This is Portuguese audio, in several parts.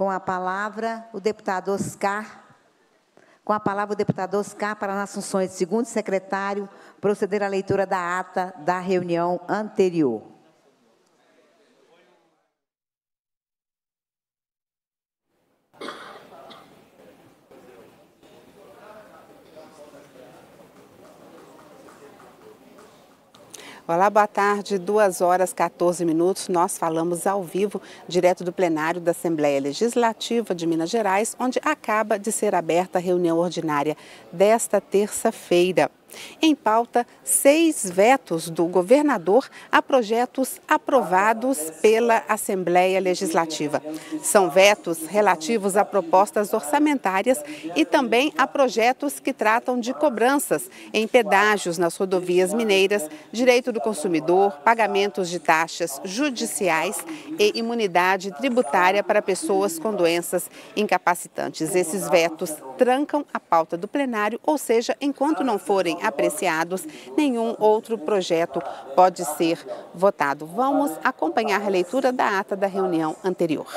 Com a palavra, o deputado Oscar. Com a palavra, o deputado Oscar, para nas funções de segundo secretário, proceder à leitura da ata da reunião anterior. Olá, boa tarde. Duas horas 14 minutos. Nós falamos ao vivo, direto do plenário da Assembleia Legislativa de Minas Gerais, onde acaba de ser aberta a reunião ordinária desta terça-feira. Em pauta, seis vetos do governador a projetos aprovados pela Assembleia Legislativa. São vetos relativos a propostas orçamentárias e também a projetos que tratam de cobranças em pedágios nas rodovias mineiras, direito do consumidor, pagamentos de taxas judiciais e imunidade tributária para pessoas com doenças incapacitantes. Esses vetos trancam a pauta do plenário, ou seja, enquanto não forem apreciados, nenhum outro projeto pode ser votado. Vamos acompanhar a leitura da ata da reunião anterior.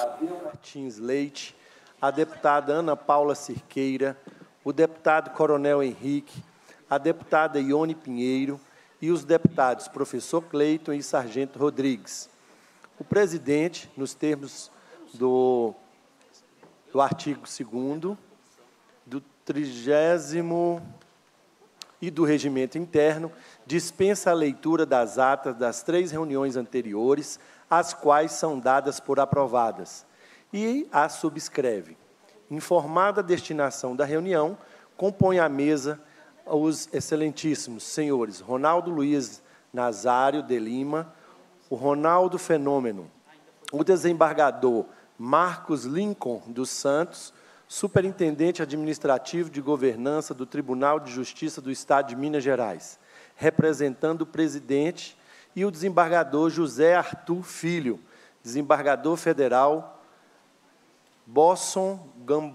Martins Leite, a deputada Ana Paula Cirqueira, o deputado Coronel Henrique, a deputada Ione Pinheiro e os deputados professor Cleiton e Sargento Rodrigues. O presidente, nos termos do, do artigo 2 do trigésimo e do regimento interno, dispensa a leitura das atas das três reuniões anteriores, as quais são dadas por aprovadas, e as subscreve. Informada a destinação da reunião, compõe a mesa os excelentíssimos senhores Ronaldo Luiz Nazário de Lima, o Ronaldo Fenômeno, o desembargador Marcos Lincoln dos Santos, superintendente administrativo de governança do Tribunal de Justiça do Estado de Minas Gerais, representando o presidente e o desembargador José Arthur Filho, desembargador federal Bosson Gam...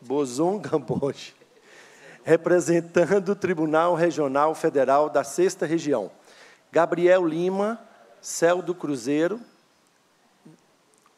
Bozon Gamboge, representando o Tribunal Regional Federal da Sexta Região, Gabriel Lima, Céu do Cruzeiro,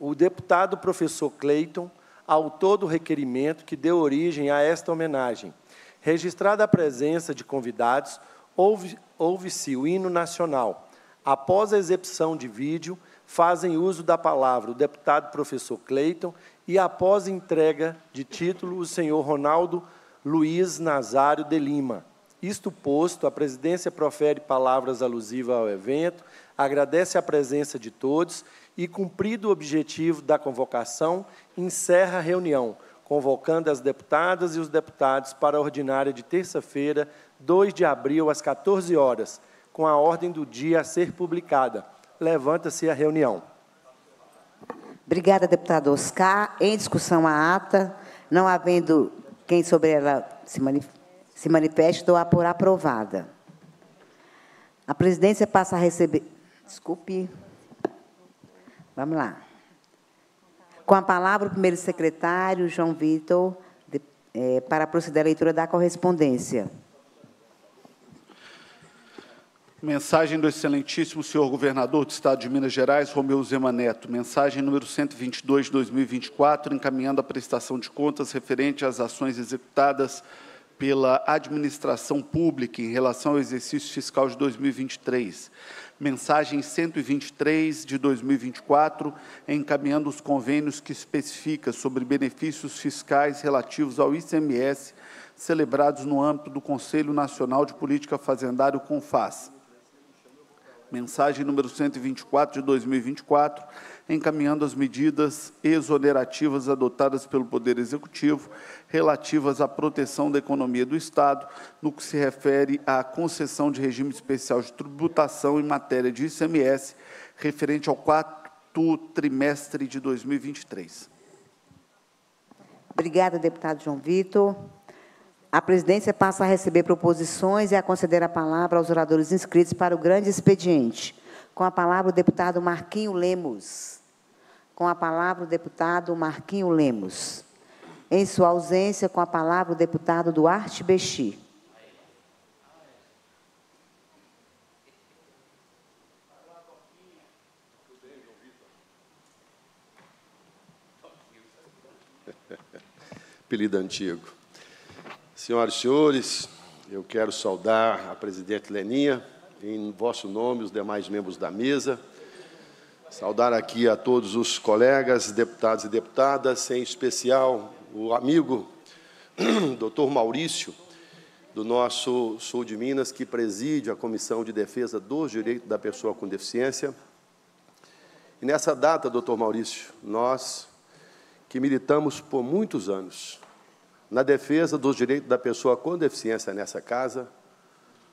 o deputado professor Cleiton, autor do requerimento que deu origem a esta homenagem. Registrada a presença de convidados, ouve-se ouve o hino nacional. Após a exibição de vídeo, fazem uso da palavra o deputado professor Cleiton e, após entrega de título, o senhor Ronaldo Luiz Nazário de Lima. Isto posto, a presidência profere palavras alusivas ao evento, agradece a presença de todos e, cumprido o objetivo da convocação, encerra a reunião, convocando as deputadas e os deputados para a ordinária de terça-feira, 2 de abril, às 14 horas, com a ordem do dia a ser publicada. Levanta-se a reunião. Obrigada, deputado Oscar. Em discussão a ata, não havendo quem sobre ela se manifeste, dou a por aprovada. A presidência passa a receber. Desculpe. Vamos lá. Com a palavra, o primeiro secretário, João Vitor, de, é, para proceder à leitura da correspondência. Mensagem do excelentíssimo senhor governador do Estado de Minas Gerais, Romeu Zema Neto. Mensagem número 122 de 2024, encaminhando a prestação de contas referente às ações executadas pela administração pública em relação ao exercício fiscal de 2023 mensagem 123 de 2024, encaminhando os convênios que especifica sobre benefícios fiscais relativos ao ICMS celebrados no âmbito do Conselho Nacional de Política Fazendária, o CONFAS. Mensagem número 124 de 2024, encaminhando as medidas exonerativas adotadas pelo Poder Executivo relativas à proteção da economia do Estado, no que se refere à concessão de regime especial de tributação em matéria de ICMS, referente ao quarto trimestre de 2023. Obrigada, deputado João Vitor. A presidência passa a receber proposições e a conceder a palavra aos oradores inscritos para o grande expediente. Com a palavra, o deputado Marquinho Lemos. Com a palavra, o deputado Marquinho Lemos. Em sua ausência, com a palavra, o deputado Duarte Bexi. Apelido antigo. Senhoras e senhores, eu quero saudar a presidente Leninha, em vosso nome, os demais membros da mesa. Saudar aqui a todos os colegas, deputados e deputadas, em especial o amigo doutor Maurício, do nosso sul de Minas, que preside a Comissão de Defesa dos Direitos da Pessoa com Deficiência. E nessa data, doutor Maurício, nós que militamos por muitos anos na defesa dos direitos da pessoa com deficiência nessa casa,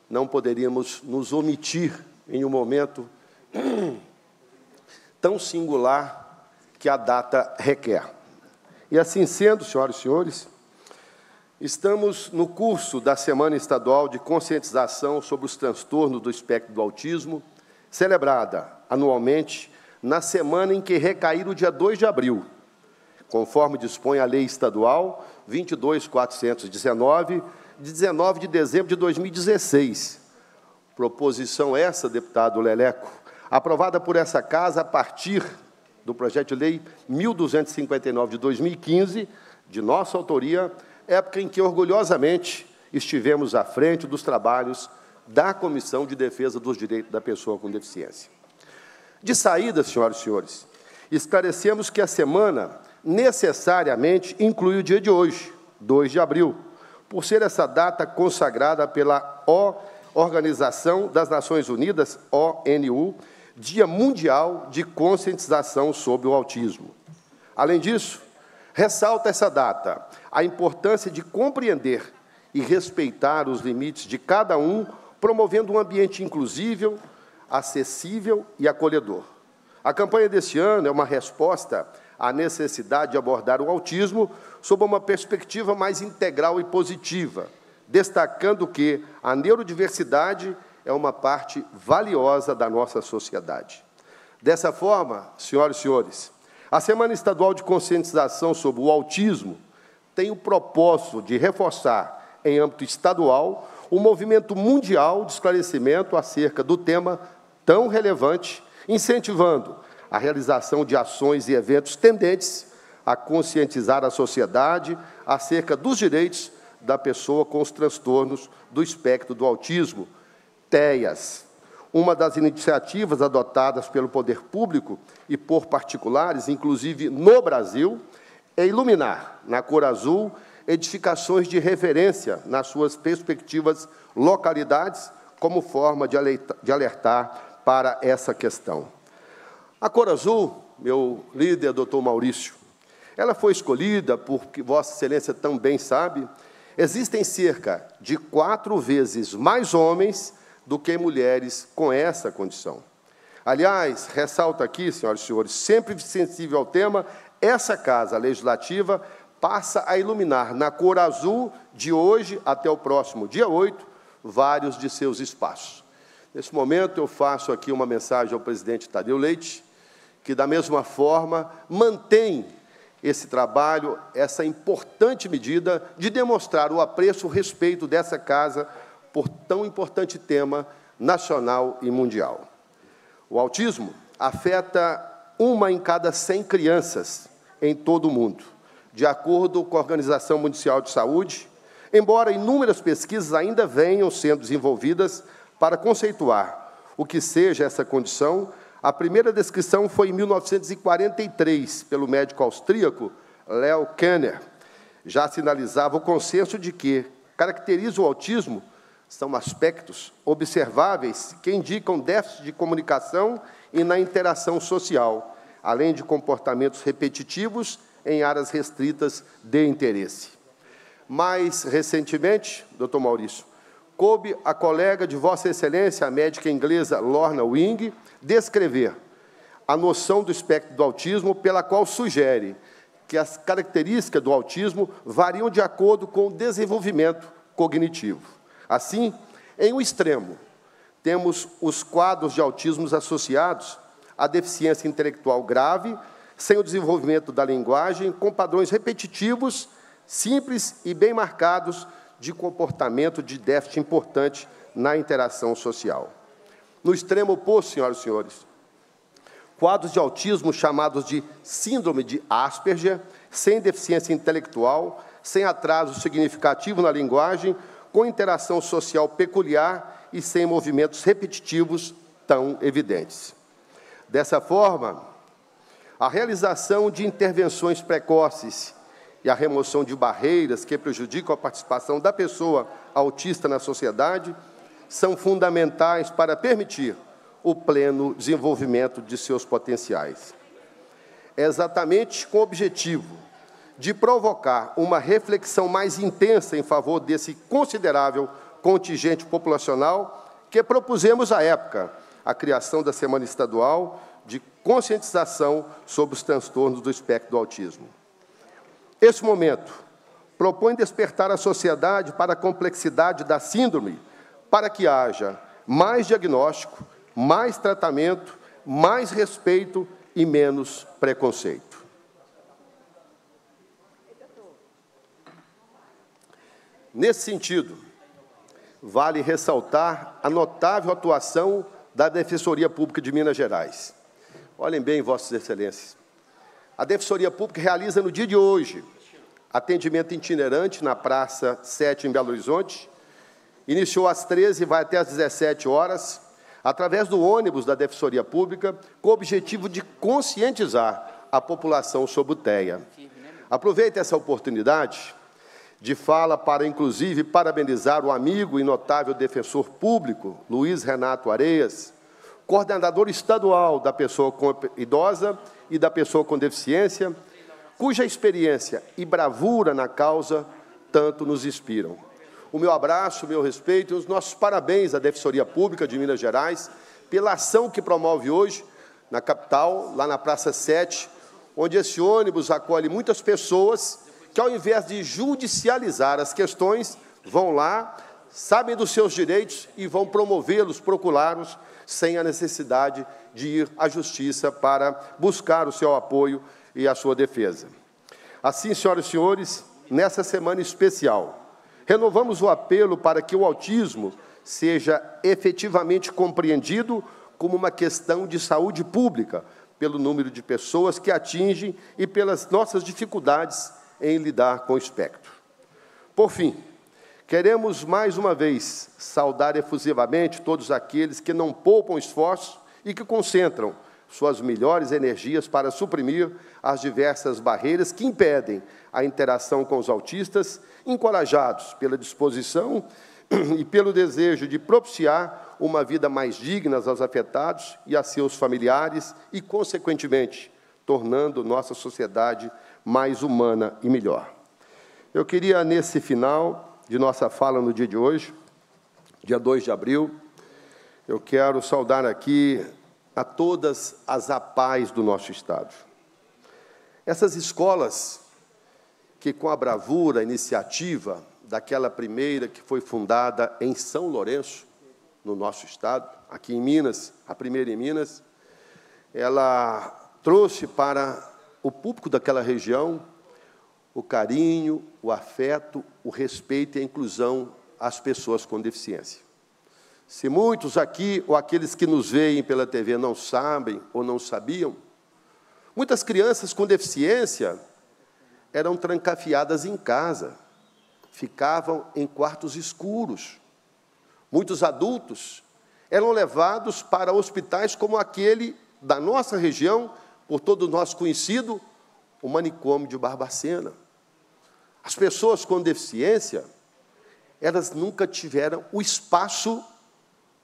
não poderíamos nos omitir em um momento tão singular que a data requer. E assim sendo, senhoras e senhores, estamos no curso da Semana Estadual de Conscientização sobre os Transtornos do Espectro do Autismo, celebrada anualmente na semana em que recair o dia 2 de abril, conforme dispõe a Lei Estadual 22.419, de 19 de dezembro de 2016. Proposição essa, deputado Leleco, aprovada por essa Casa a partir do projeto de lei 1259 de 2015, de nossa autoria, época em que orgulhosamente estivemos à frente dos trabalhos da Comissão de Defesa dos Direitos da Pessoa com Deficiência. De saída, senhoras e senhores, esclarecemos que a semana necessariamente inclui o dia de hoje, 2 de abril, por ser essa data consagrada pela o Organização das Nações Unidas, ONU, Dia Mundial de Conscientização sobre o Autismo. Além disso, ressalta essa data a importância de compreender e respeitar os limites de cada um, promovendo um ambiente inclusível, acessível e acolhedor. A campanha deste ano é uma resposta à necessidade de abordar o autismo sob uma perspectiva mais integral e positiva, destacando que a neurodiversidade é uma parte valiosa da nossa sociedade. Dessa forma, senhoras e senhores, a Semana Estadual de Conscientização sobre o Autismo tem o propósito de reforçar, em âmbito estadual, o movimento mundial de esclarecimento acerca do tema tão relevante, incentivando a realização de ações e eventos tendentes a conscientizar a sociedade acerca dos direitos da pessoa com os transtornos do espectro do autismo, TEAS. Uma das iniciativas adotadas pelo poder público e por particulares, inclusive no Brasil, é iluminar, na cor azul, edificações de referência nas suas perspectivas localidades, como forma de alertar para essa questão. A cor azul, meu líder, doutor Maurício, ela foi escolhida porque Vossa Excelência também sabe, existem cerca de quatro vezes mais homens do que mulheres com essa condição. Aliás, ressalto aqui, senhoras e senhores, sempre sensível ao tema, essa Casa Legislativa passa a iluminar na cor azul, de hoje até o próximo dia 8, vários de seus espaços. Nesse momento, eu faço aqui uma mensagem ao presidente Tadeu Leite, que, da mesma forma, mantém esse trabalho, essa importante medida de demonstrar o apreço, o respeito dessa casa por tão importante tema nacional e mundial. O autismo afeta uma em cada 100 crianças em todo o mundo, de acordo com a Organização Mundial de Saúde, embora inúmeras pesquisas ainda venham sendo desenvolvidas para conceituar o que seja essa condição, a primeira descrição foi em 1943, pelo médico austríaco Leo Kenner. Já sinalizava o consenso de que caracteriza o autismo são aspectos observáveis que indicam déficit de comunicação e na interação social, além de comportamentos repetitivos em áreas restritas de interesse. Mais recentemente, doutor Maurício, coube a colega de Vossa Excelência, a médica inglesa Lorna Wing, descrever a noção do espectro do autismo, pela qual sugere que as características do autismo variam de acordo com o desenvolvimento cognitivo. Assim, em um extremo, temos os quadros de autismo associados à deficiência intelectual grave, sem o desenvolvimento da linguagem, com padrões repetitivos, simples e bem marcados de comportamento de déficit importante na interação social. No extremo oposto, senhoras e senhores, quadros de autismo chamados de síndrome de Asperger, sem deficiência intelectual, sem atraso significativo na linguagem, com interação social peculiar e sem movimentos repetitivos tão evidentes. Dessa forma, a realização de intervenções precoces e a remoção de barreiras que prejudicam a participação da pessoa autista na sociedade são fundamentais para permitir o pleno desenvolvimento de seus potenciais. É exatamente com o objetivo de provocar uma reflexão mais intensa em favor desse considerável contingente populacional que propusemos à época a criação da Semana Estadual de Conscientização sobre os Transtornos do Espectro do Autismo. Esse momento propõe despertar a sociedade para a complexidade da síndrome, para que haja mais diagnóstico, mais tratamento, mais respeito e menos preconceito. Nesse sentido, vale ressaltar a notável atuação da Defensoria Pública de Minas Gerais. Olhem bem, Vossas Excelências. A Defensoria Pública realiza no dia de hoje atendimento itinerante na Praça 7 em Belo Horizonte. Iniciou às 13 e vai até às 17 horas, através do ônibus da Defensoria Pública, com o objetivo de conscientizar a população sobre o TEA. Aproveite essa oportunidade de fala para, inclusive, parabenizar o amigo e notável defensor público, Luiz Renato Areias, coordenador estadual da pessoa idosa e da pessoa com deficiência, cuja experiência e bravura na causa tanto nos inspiram. O meu abraço, o meu respeito e os nossos parabéns à Defensoria Pública de Minas Gerais pela ação que promove hoje na capital, lá na Praça 7, onde esse ônibus acolhe muitas pessoas que, ao invés de judicializar as questões, vão lá, sabem dos seus direitos e vão promovê-los, procurá-los, sem a necessidade de ir à justiça para buscar o seu apoio e a sua defesa. Assim, senhoras e senhores, nessa semana especial, renovamos o apelo para que o autismo seja efetivamente compreendido como uma questão de saúde pública, pelo número de pessoas que atinge e pelas nossas dificuldades em lidar com o espectro. Por fim, queremos mais uma vez saudar efusivamente todos aqueles que não poupam esforço e que concentram suas melhores energias para suprimir as diversas barreiras que impedem a interação com os autistas, encorajados pela disposição e pelo desejo de propiciar uma vida mais digna aos afetados e a seus familiares e, consequentemente, tornando nossa sociedade mais humana e melhor. Eu queria, nesse final de nossa fala no dia de hoje, dia 2 de abril, eu quero saudar aqui a todas as APAES do nosso Estado. Essas escolas que, com a bravura, a iniciativa daquela primeira que foi fundada em São Lourenço, no nosso Estado, aqui em Minas, a primeira em Minas, ela trouxe para o público daquela região o carinho, o afeto, o respeito e a inclusão às pessoas com deficiência. Se muitos aqui ou aqueles que nos veem pela TV não sabem ou não sabiam, muitas crianças com deficiência eram trancafiadas em casa, ficavam em quartos escuros. Muitos adultos eram levados para hospitais como aquele da nossa região, por todo nós conhecido, o manicômio de Barbacena. As pessoas com deficiência, elas nunca tiveram o espaço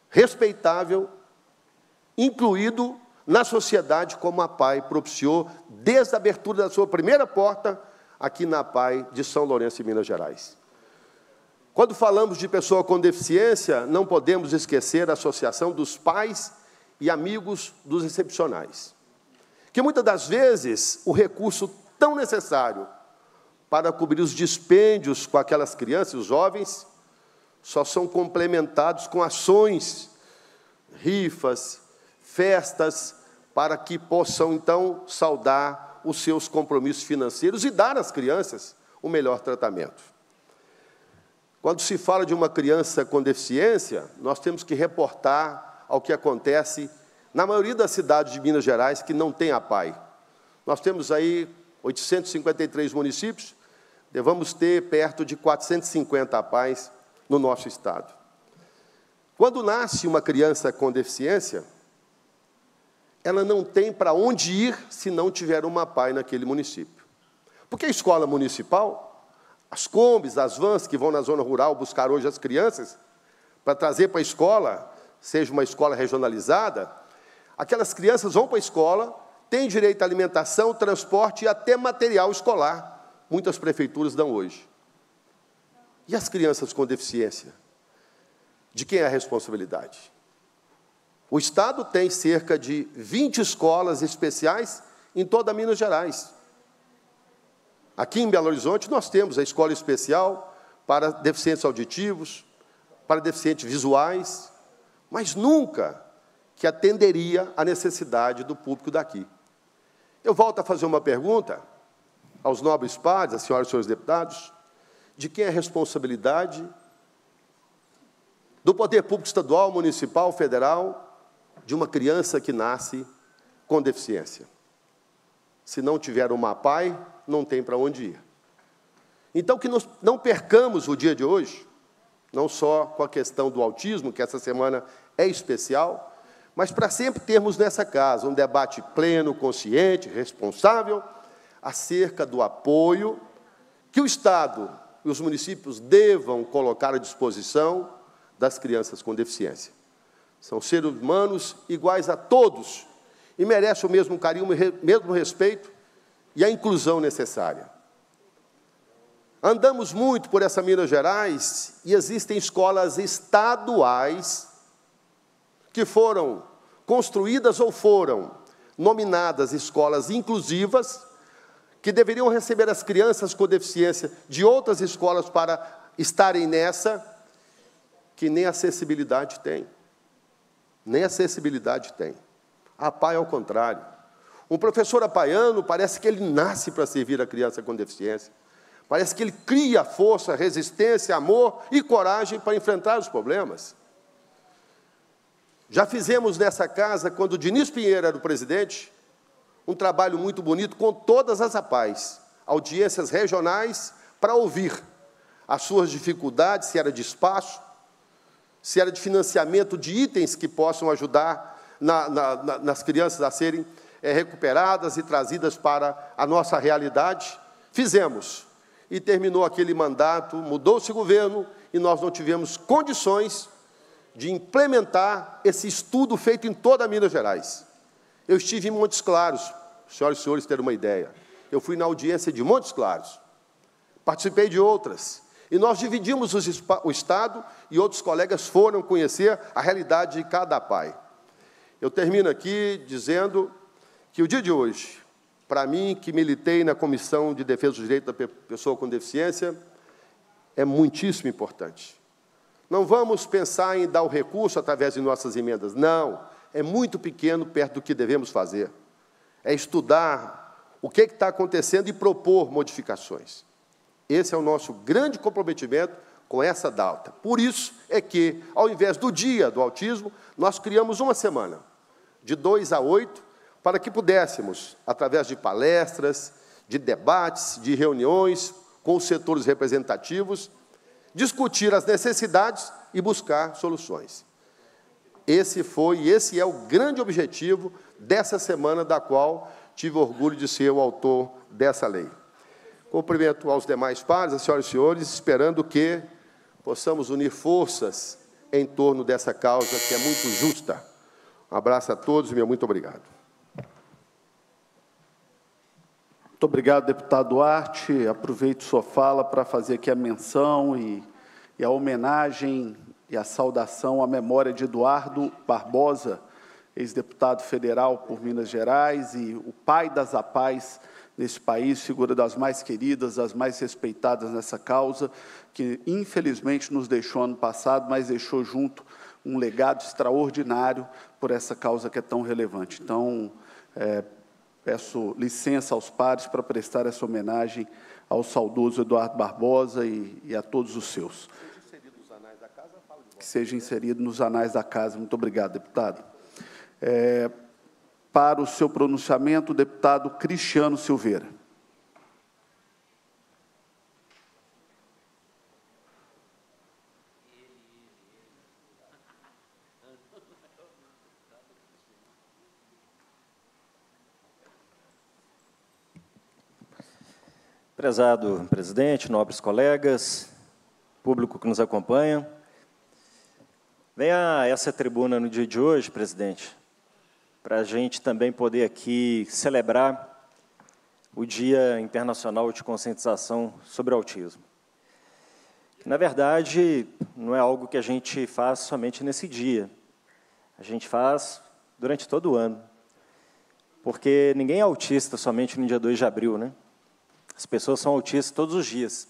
respeitável, incluído na sociedade como a PAI propiciou desde a abertura da sua primeira porta aqui na PAI de São Lourenço, em Minas Gerais. Quando falamos de pessoa com deficiência, não podemos esquecer a associação dos pais e amigos dos excepcionais que muitas das vezes o recurso tão necessário para cobrir os dispêndios com aquelas crianças e os jovens só são complementados com ações, rifas, festas, para que possam então saudar os seus compromissos financeiros e dar às crianças o melhor tratamento. Quando se fala de uma criança com deficiência, nós temos que reportar ao que acontece na maioria das cidades de Minas Gerais que não tem a PAI. Nós temos aí 853 municípios, devamos ter perto de 450 APAES no nosso estado. Quando nasce uma criança com deficiência, ela não tem para onde ir se não tiver uma PAI naquele município. Porque a escola municipal, as combis, as vans que vão na zona rural buscar hoje as crianças, para trazer para a escola, seja uma escola regionalizada, aquelas crianças vão para a escola, têm direito à alimentação, transporte e até material escolar. Muitas prefeituras dão hoje. E as crianças com deficiência? De quem é a responsabilidade? O Estado tem cerca de 20 escolas especiais em toda Minas Gerais. Aqui em Belo Horizonte, nós temos a escola especial para deficientes auditivos, para deficientes visuais, mas nunca que atenderia a necessidade do público daqui. Eu volto a fazer uma pergunta aos nobres padres, às senhoras e senhores deputados de quem é a responsabilidade do poder público estadual, municipal, federal, de uma criança que nasce com deficiência. Se não tiver uma pai, não tem para onde ir. Então, que nós não percamos o dia de hoje, não só com a questão do autismo, que essa semana é especial, mas para sempre termos nessa casa um debate pleno, consciente, responsável, acerca do apoio que o Estado e os municípios devam colocar à disposição das crianças com deficiência. São seres humanos iguais a todos e merecem o mesmo carinho, o mesmo respeito e a inclusão necessária. Andamos muito por essa Minas Gerais e existem escolas estaduais que foram construídas ou foram nominadas escolas inclusivas que deveriam receber as crianças com deficiência de outras escolas para estarem nessa, que nem acessibilidade tem. Nem acessibilidade tem. A PAI, ao contrário. Um professor apaiano parece que ele nasce para servir a criança com deficiência. Parece que ele cria força, resistência, amor e coragem para enfrentar os problemas. Já fizemos nessa casa, quando o Diniz Pinheiro era o presidente, um trabalho muito bonito com todas as APAES, audiências regionais, para ouvir as suas dificuldades, se era de espaço, se era de financiamento de itens que possam ajudar na, na, na, nas crianças a serem é, recuperadas e trazidas para a nossa realidade. Fizemos. E terminou aquele mandato, mudou-se o governo e nós não tivemos condições de implementar esse estudo feito em toda Minas Gerais. Eu estive em Montes Claros, senhoras e senhores terem uma ideia. Eu fui na audiência de Montes Claros, participei de outras, e nós dividimos o Estado e outros colegas foram conhecer a realidade de cada pai. Eu termino aqui dizendo que o dia de hoje, para mim, que militei na Comissão de Defesa dos Direitos da Pessoa com Deficiência, é muitíssimo importante. Não vamos pensar em dar o recurso através de nossas emendas, não é muito pequeno perto do que devemos fazer. É estudar o que está acontecendo e propor modificações. Esse é o nosso grande comprometimento com essa data. Por isso é que, ao invés do dia do autismo, nós criamos uma semana, de 2 a 8, para que pudéssemos, através de palestras, de debates, de reuniões com os setores representativos, discutir as necessidades e buscar soluções. Esse foi esse é o grande objetivo dessa semana, da qual tive orgulho de ser o autor dessa lei. Cumprimento aos demais pares, as senhoras e senhores, esperando que possamos unir forças em torno dessa causa que é muito justa. Um abraço a todos e meu muito obrigado. Muito obrigado, deputado Duarte. Aproveito sua fala para fazer aqui a menção e, e a homenagem e a saudação à memória de Eduardo Barbosa, ex-deputado federal por Minas Gerais e o pai das APAES nesse país, figura das mais queridas, das mais respeitadas nessa causa, que infelizmente nos deixou ano passado, mas deixou junto um legado extraordinário por essa causa que é tão relevante. Então, é, peço licença aos pares para prestar essa homenagem ao saudoso Eduardo Barbosa e, e a todos os seus que seja inserido nos anais da casa. Muito obrigado, deputado. É, para o seu pronunciamento, o deputado Cristiano Silveira. Prezado presidente, nobres colegas, público que nos acompanha, venha a essa tribuna no dia de hoje, presidente, para a gente também poder aqui celebrar o Dia Internacional de Conscientização sobre Autismo. Na verdade, não é algo que a gente faz somente nesse dia, a gente faz durante todo o ano, porque ninguém é autista somente no dia 2 de abril, né? As pessoas são autistas todos os dias.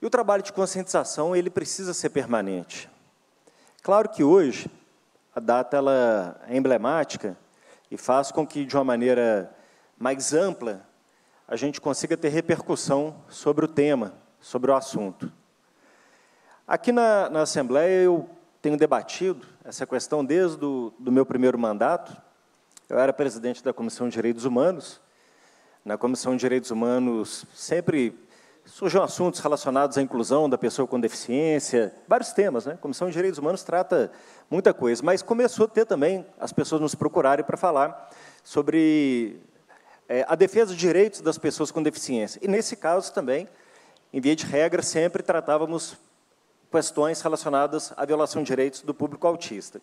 E o trabalho de conscientização, ele precisa ser permanente. Claro que hoje, a data ela é emblemática e faz com que, de uma maneira mais ampla, a gente consiga ter repercussão sobre o tema, sobre o assunto. Aqui na, na Assembleia, eu tenho debatido essa questão desde o do meu primeiro mandato. Eu era presidente da Comissão de Direitos Humanos, na Comissão de Direitos Humanos sempre surgiam assuntos relacionados à inclusão da pessoa com deficiência, vários temas, né? A Comissão de Direitos Humanos trata muita coisa, mas começou a ter também as pessoas nos procurarem para falar sobre é, a defesa dos direitos das pessoas com deficiência. E nesse caso também, em via de regra, sempre tratávamos questões relacionadas à violação de direitos do público autista.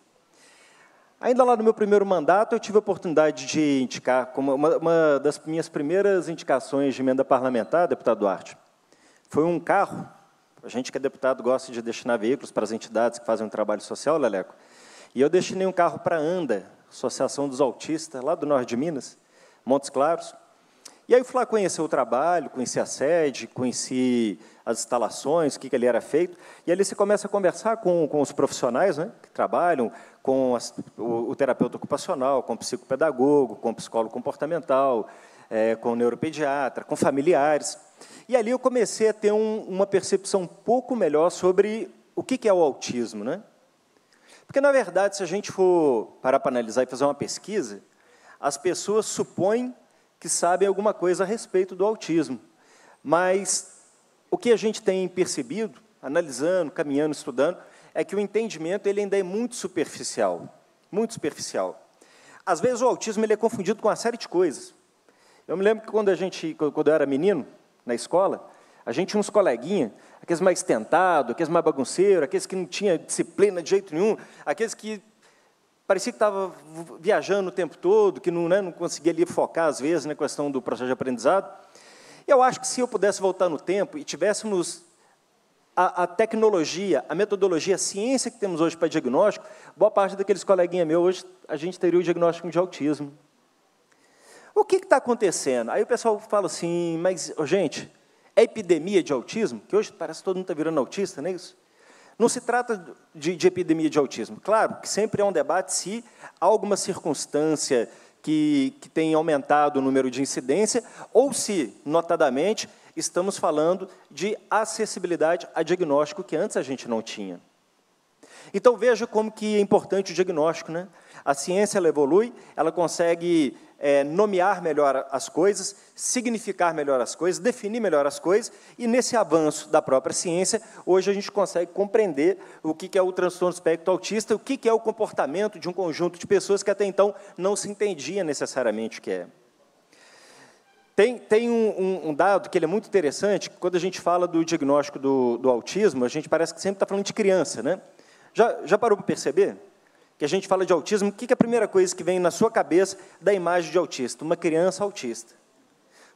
Ainda lá no meu primeiro mandato, eu tive a oportunidade de indicar, como uma, uma das minhas primeiras indicações de emenda parlamentar, deputado Duarte, foi um carro. A gente que é deputado gosta de destinar veículos para as entidades que fazem um trabalho social, Leleco. E eu destinei um carro para a ANDA, Associação dos Autistas, lá do norte de Minas, Montes Claros. E aí eu fui lá conhecer o trabalho, conheci a sede, conheci as instalações, o que, que ali era feito. E ali você começa a conversar com, com os profissionais né, que trabalham, com as, o, o, terapeuta ocupacional, com o psicopedagogo, com o psicólogo comportamental, é, com o neuropediatra, com familiares. E ali eu comecei a ter um, uma percepção um pouco melhor sobre o que, que é o autismo. Né? Porque, na verdade, se a gente for parar para analisar e fazer uma pesquisa, as pessoas supõem que sabem alguma coisa a respeito do autismo. Mas o que a gente tem percebido, analisando, caminhando, estudando, é que o entendimento ele ainda é muito superficial, muito superficial. Às vezes o autismo ele é confundido com uma série de coisas. Eu me lembro que quando a gente, quando eu era menino na escola, a gente tinha uns coleguinhas, aqueles mais tentados, aqueles mais bagunceiros, aqueles que não tinham disciplina de jeito nenhum, aqueles que parecia que estava viajando o tempo todo, que não, né, não conseguia ali focar às vezes na questão do processo de aprendizado. E eu acho que se eu pudesse voltar no tempo e tivéssemos a, a, tecnologia, a metodologia, a ciência que temos hoje para diagnóstico, boa parte daqueles coleguinhas meus, hoje a gente teria o diagnóstico de autismo. O que está acontecendo? Aí o pessoal fala assim, mas, gente, é epidemia de autismo? Que hoje parece que todo mundo está virando autista, não é isso? Não se trata de, de epidemia de autismo. Claro que sempre é um debate se há alguma circunstância que, que tem aumentado o número de incidência, ou se, notadamente, estamos falando de acessibilidade a diagnóstico que antes a gente não tinha. Então veja como que é importante o diagnóstico, né? A ciência ela evolui, ela consegue é, nomear melhor as coisas, significar melhor as coisas, definir melhor as coisas, e nesse avanço da própria ciência, hoje a gente consegue compreender o que é o transtorno espectro autista, o que é o comportamento de um conjunto de pessoas que até então não se entendia necessariamente o que é. Tem, tem um, um, um, dado que ele é muito interessante, quando a gente fala do diagnóstico do, do autismo, a gente parece que sempre está falando de criança, né? Já, já parou para perceber? Que a gente fala de autismo, o que é a primeira coisa que vem na sua cabeça da imagem de autista? Uma criança autista.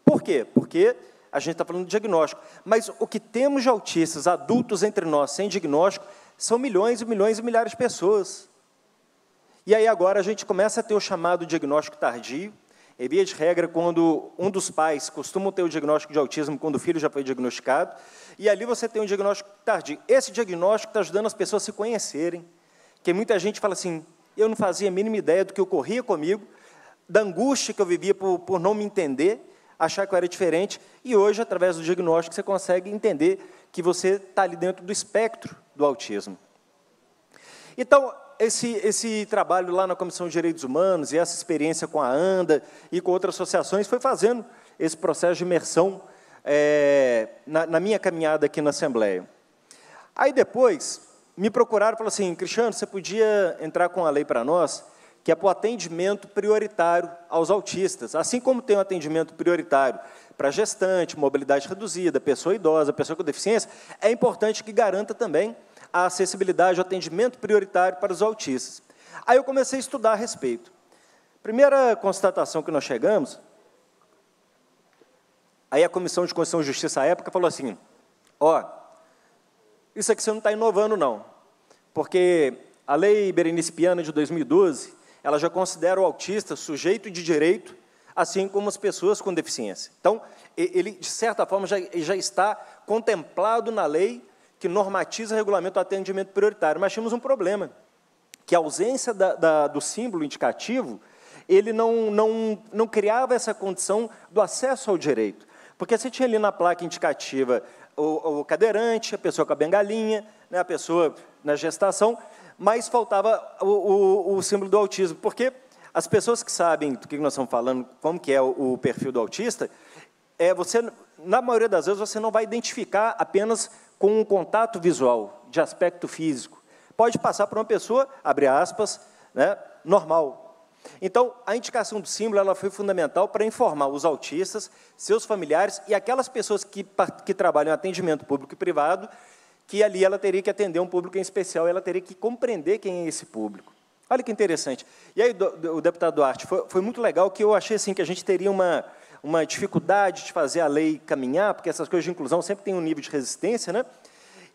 Por quê? Porque a gente está falando de diagnóstico. Mas o que temos de autistas adultos entre nós sem diagnóstico são milhões e milhões e milhares de pessoas. E aí agora a gente começa a ter o chamado diagnóstico tardio, em via de regra, quando um dos pais costuma ter o diagnóstico de autismo quando o filho já foi diagnosticado, e ali você tem um diagnóstico tardio. Esse diagnóstico está ajudando as pessoas a se conhecerem, porque muita gente fala assim, eu não fazia a mínima ideia do que ocorria comigo, da angústia que eu vivia por, por não me entender, achar que eu era diferente, e hoje, através do diagnóstico, você consegue entender que você está ali dentro do espectro do autismo. Então, esse, esse trabalho lá na Comissão de Direitos Humanos e essa experiência com a ANDA e com outras associações foi fazendo esse processo de imersão é, na, na, minha caminhada aqui na Assembleia. Aí depois me procuraram e falaram assim, Cristiano, você podia entrar com a lei para nós que é para o atendimento prioritário aos autistas, assim como tem um atendimento prioritário para gestante, mobilidade reduzida, pessoa idosa, pessoa com deficiência, é importante que garanta também a acessibilidade, o atendimento prioritário para os autistas. Aí eu comecei a estudar a respeito. Primeira constatação que nós chegamos, aí a Comissão de Constituição e Justiça à época falou assim, ó, isso aqui você não está inovando não, porque a Lei Berenice Piana de 2012, ela já considera o autista sujeito de direito, assim como as pessoas com deficiência. Então, ele, de certa forma, já, já está contemplado na lei que normatiza o regulamento do atendimento prioritário. Mas tínhamos um problema, que a ausência da, da, do símbolo indicativo, ele não, não, não criava essa condição do acesso ao direito. Porque você tinha ali na placa indicativa o, o cadeirante, a pessoa com a bengalinha, né, a pessoa na gestação, mas faltava o, o, o símbolo do autismo, porque as pessoas que sabem do que nós estamos falando, como que é o, perfil do autista, é você, na maioria das vezes, você não vai identificar apenas com um contato visual, de aspecto físico. Pode passar por uma pessoa, abre aspas, né, normal. Então, a indicação do símbolo ela foi fundamental para informar os autistas, seus familiares e aquelas pessoas que, que trabalham em atendimento público e privado que ali ela teria que atender um público em especial, ela teria que compreender quem é esse público. Olha que interessante. E aí, o deputado Duarte, foi, foi muito legal que eu achei assim que a gente teria uma, uma dificuldade de fazer a lei caminhar, porque essas coisas de inclusão sempre têm um nível de resistência, né?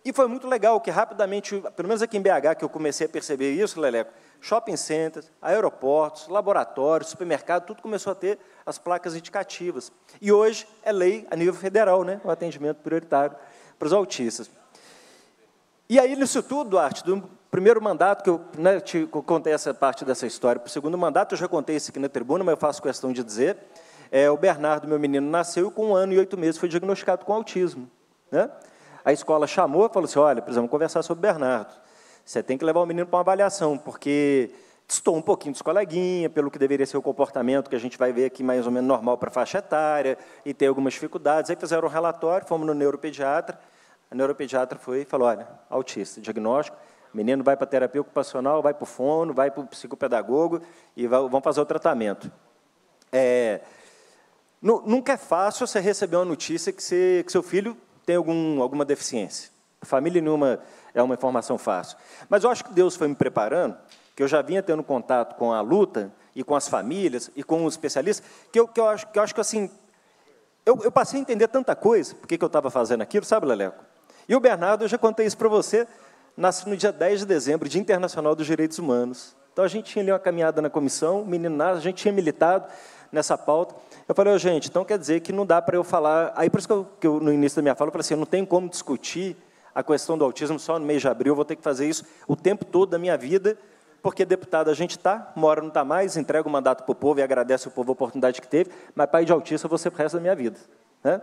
E foi muito legal que rapidamente, pelo menos aqui em BH, que eu comecei a perceber isso, Leleco, shopping centers, aeroportos, laboratórios, supermercado, tudo começou a ter as placas indicativas. E hoje é lei a nível federal, né? O atendimento prioritário para os autistas. E aí, nisso tudo, Duarte, do primeiro mandato, que eu né, te contei essa parte dessa história, para o segundo mandato, eu já contei isso aqui na tribuna, mas eu faço questão de dizer, é, o Bernardo, meu menino, nasceu e com um ano e oito meses foi diagnosticado com autismo. Né? A escola chamou e falou assim, olha, precisamos conversar sobre o Bernardo. Você tem que levar o menino para uma avaliação, porque estou um pouquinho dos coleguinhas, pelo que deveria ser o comportamento que a gente vai ver aqui mais ou menos normal para a faixa etária, e tem algumas dificuldades. Aí fizeram um relatório, fomos no neuropediatra, a neuropediatra foi e falou, olha, autista, diagnóstico, menino vai para terapia ocupacional, vai para o fono, vai para o psicopedagogo e vai, vão fazer o tratamento. É, nunca é fácil você receber uma notícia que, você, que seu filho tem algum, alguma deficiência. Família nenhuma é uma informação fácil. Mas eu acho que Deus foi me preparando, que eu já vinha tendo contato com a luta e com as famílias e com os especialistas, que eu, que eu, acho, que eu acho que assim, eu, eu passei a entender tanta coisa, por que eu estava fazendo aquilo, sabe, Leleco? E o Bernardo, eu já contei isso para você, nasce no dia 10 de dezembro, Dia Internacional dos Direitos Humanos. Então a gente tinha ali uma caminhada na comissão, menino a gente tinha militado nessa pauta. Eu falei, oh, gente, então quer dizer que não dá para eu falar. Aí por isso que, eu, que eu, no início da minha fala, eu falei assim, não tem como discutir a questão do autismo só no mês de abril, vou ter que fazer isso o tempo todo da minha vida, porque deputado a gente está, mora não está mais, entrega o mandato para o povo e agradece o povo a oportunidade que teve, mas pai de autista ser para o resto da minha vida. Né?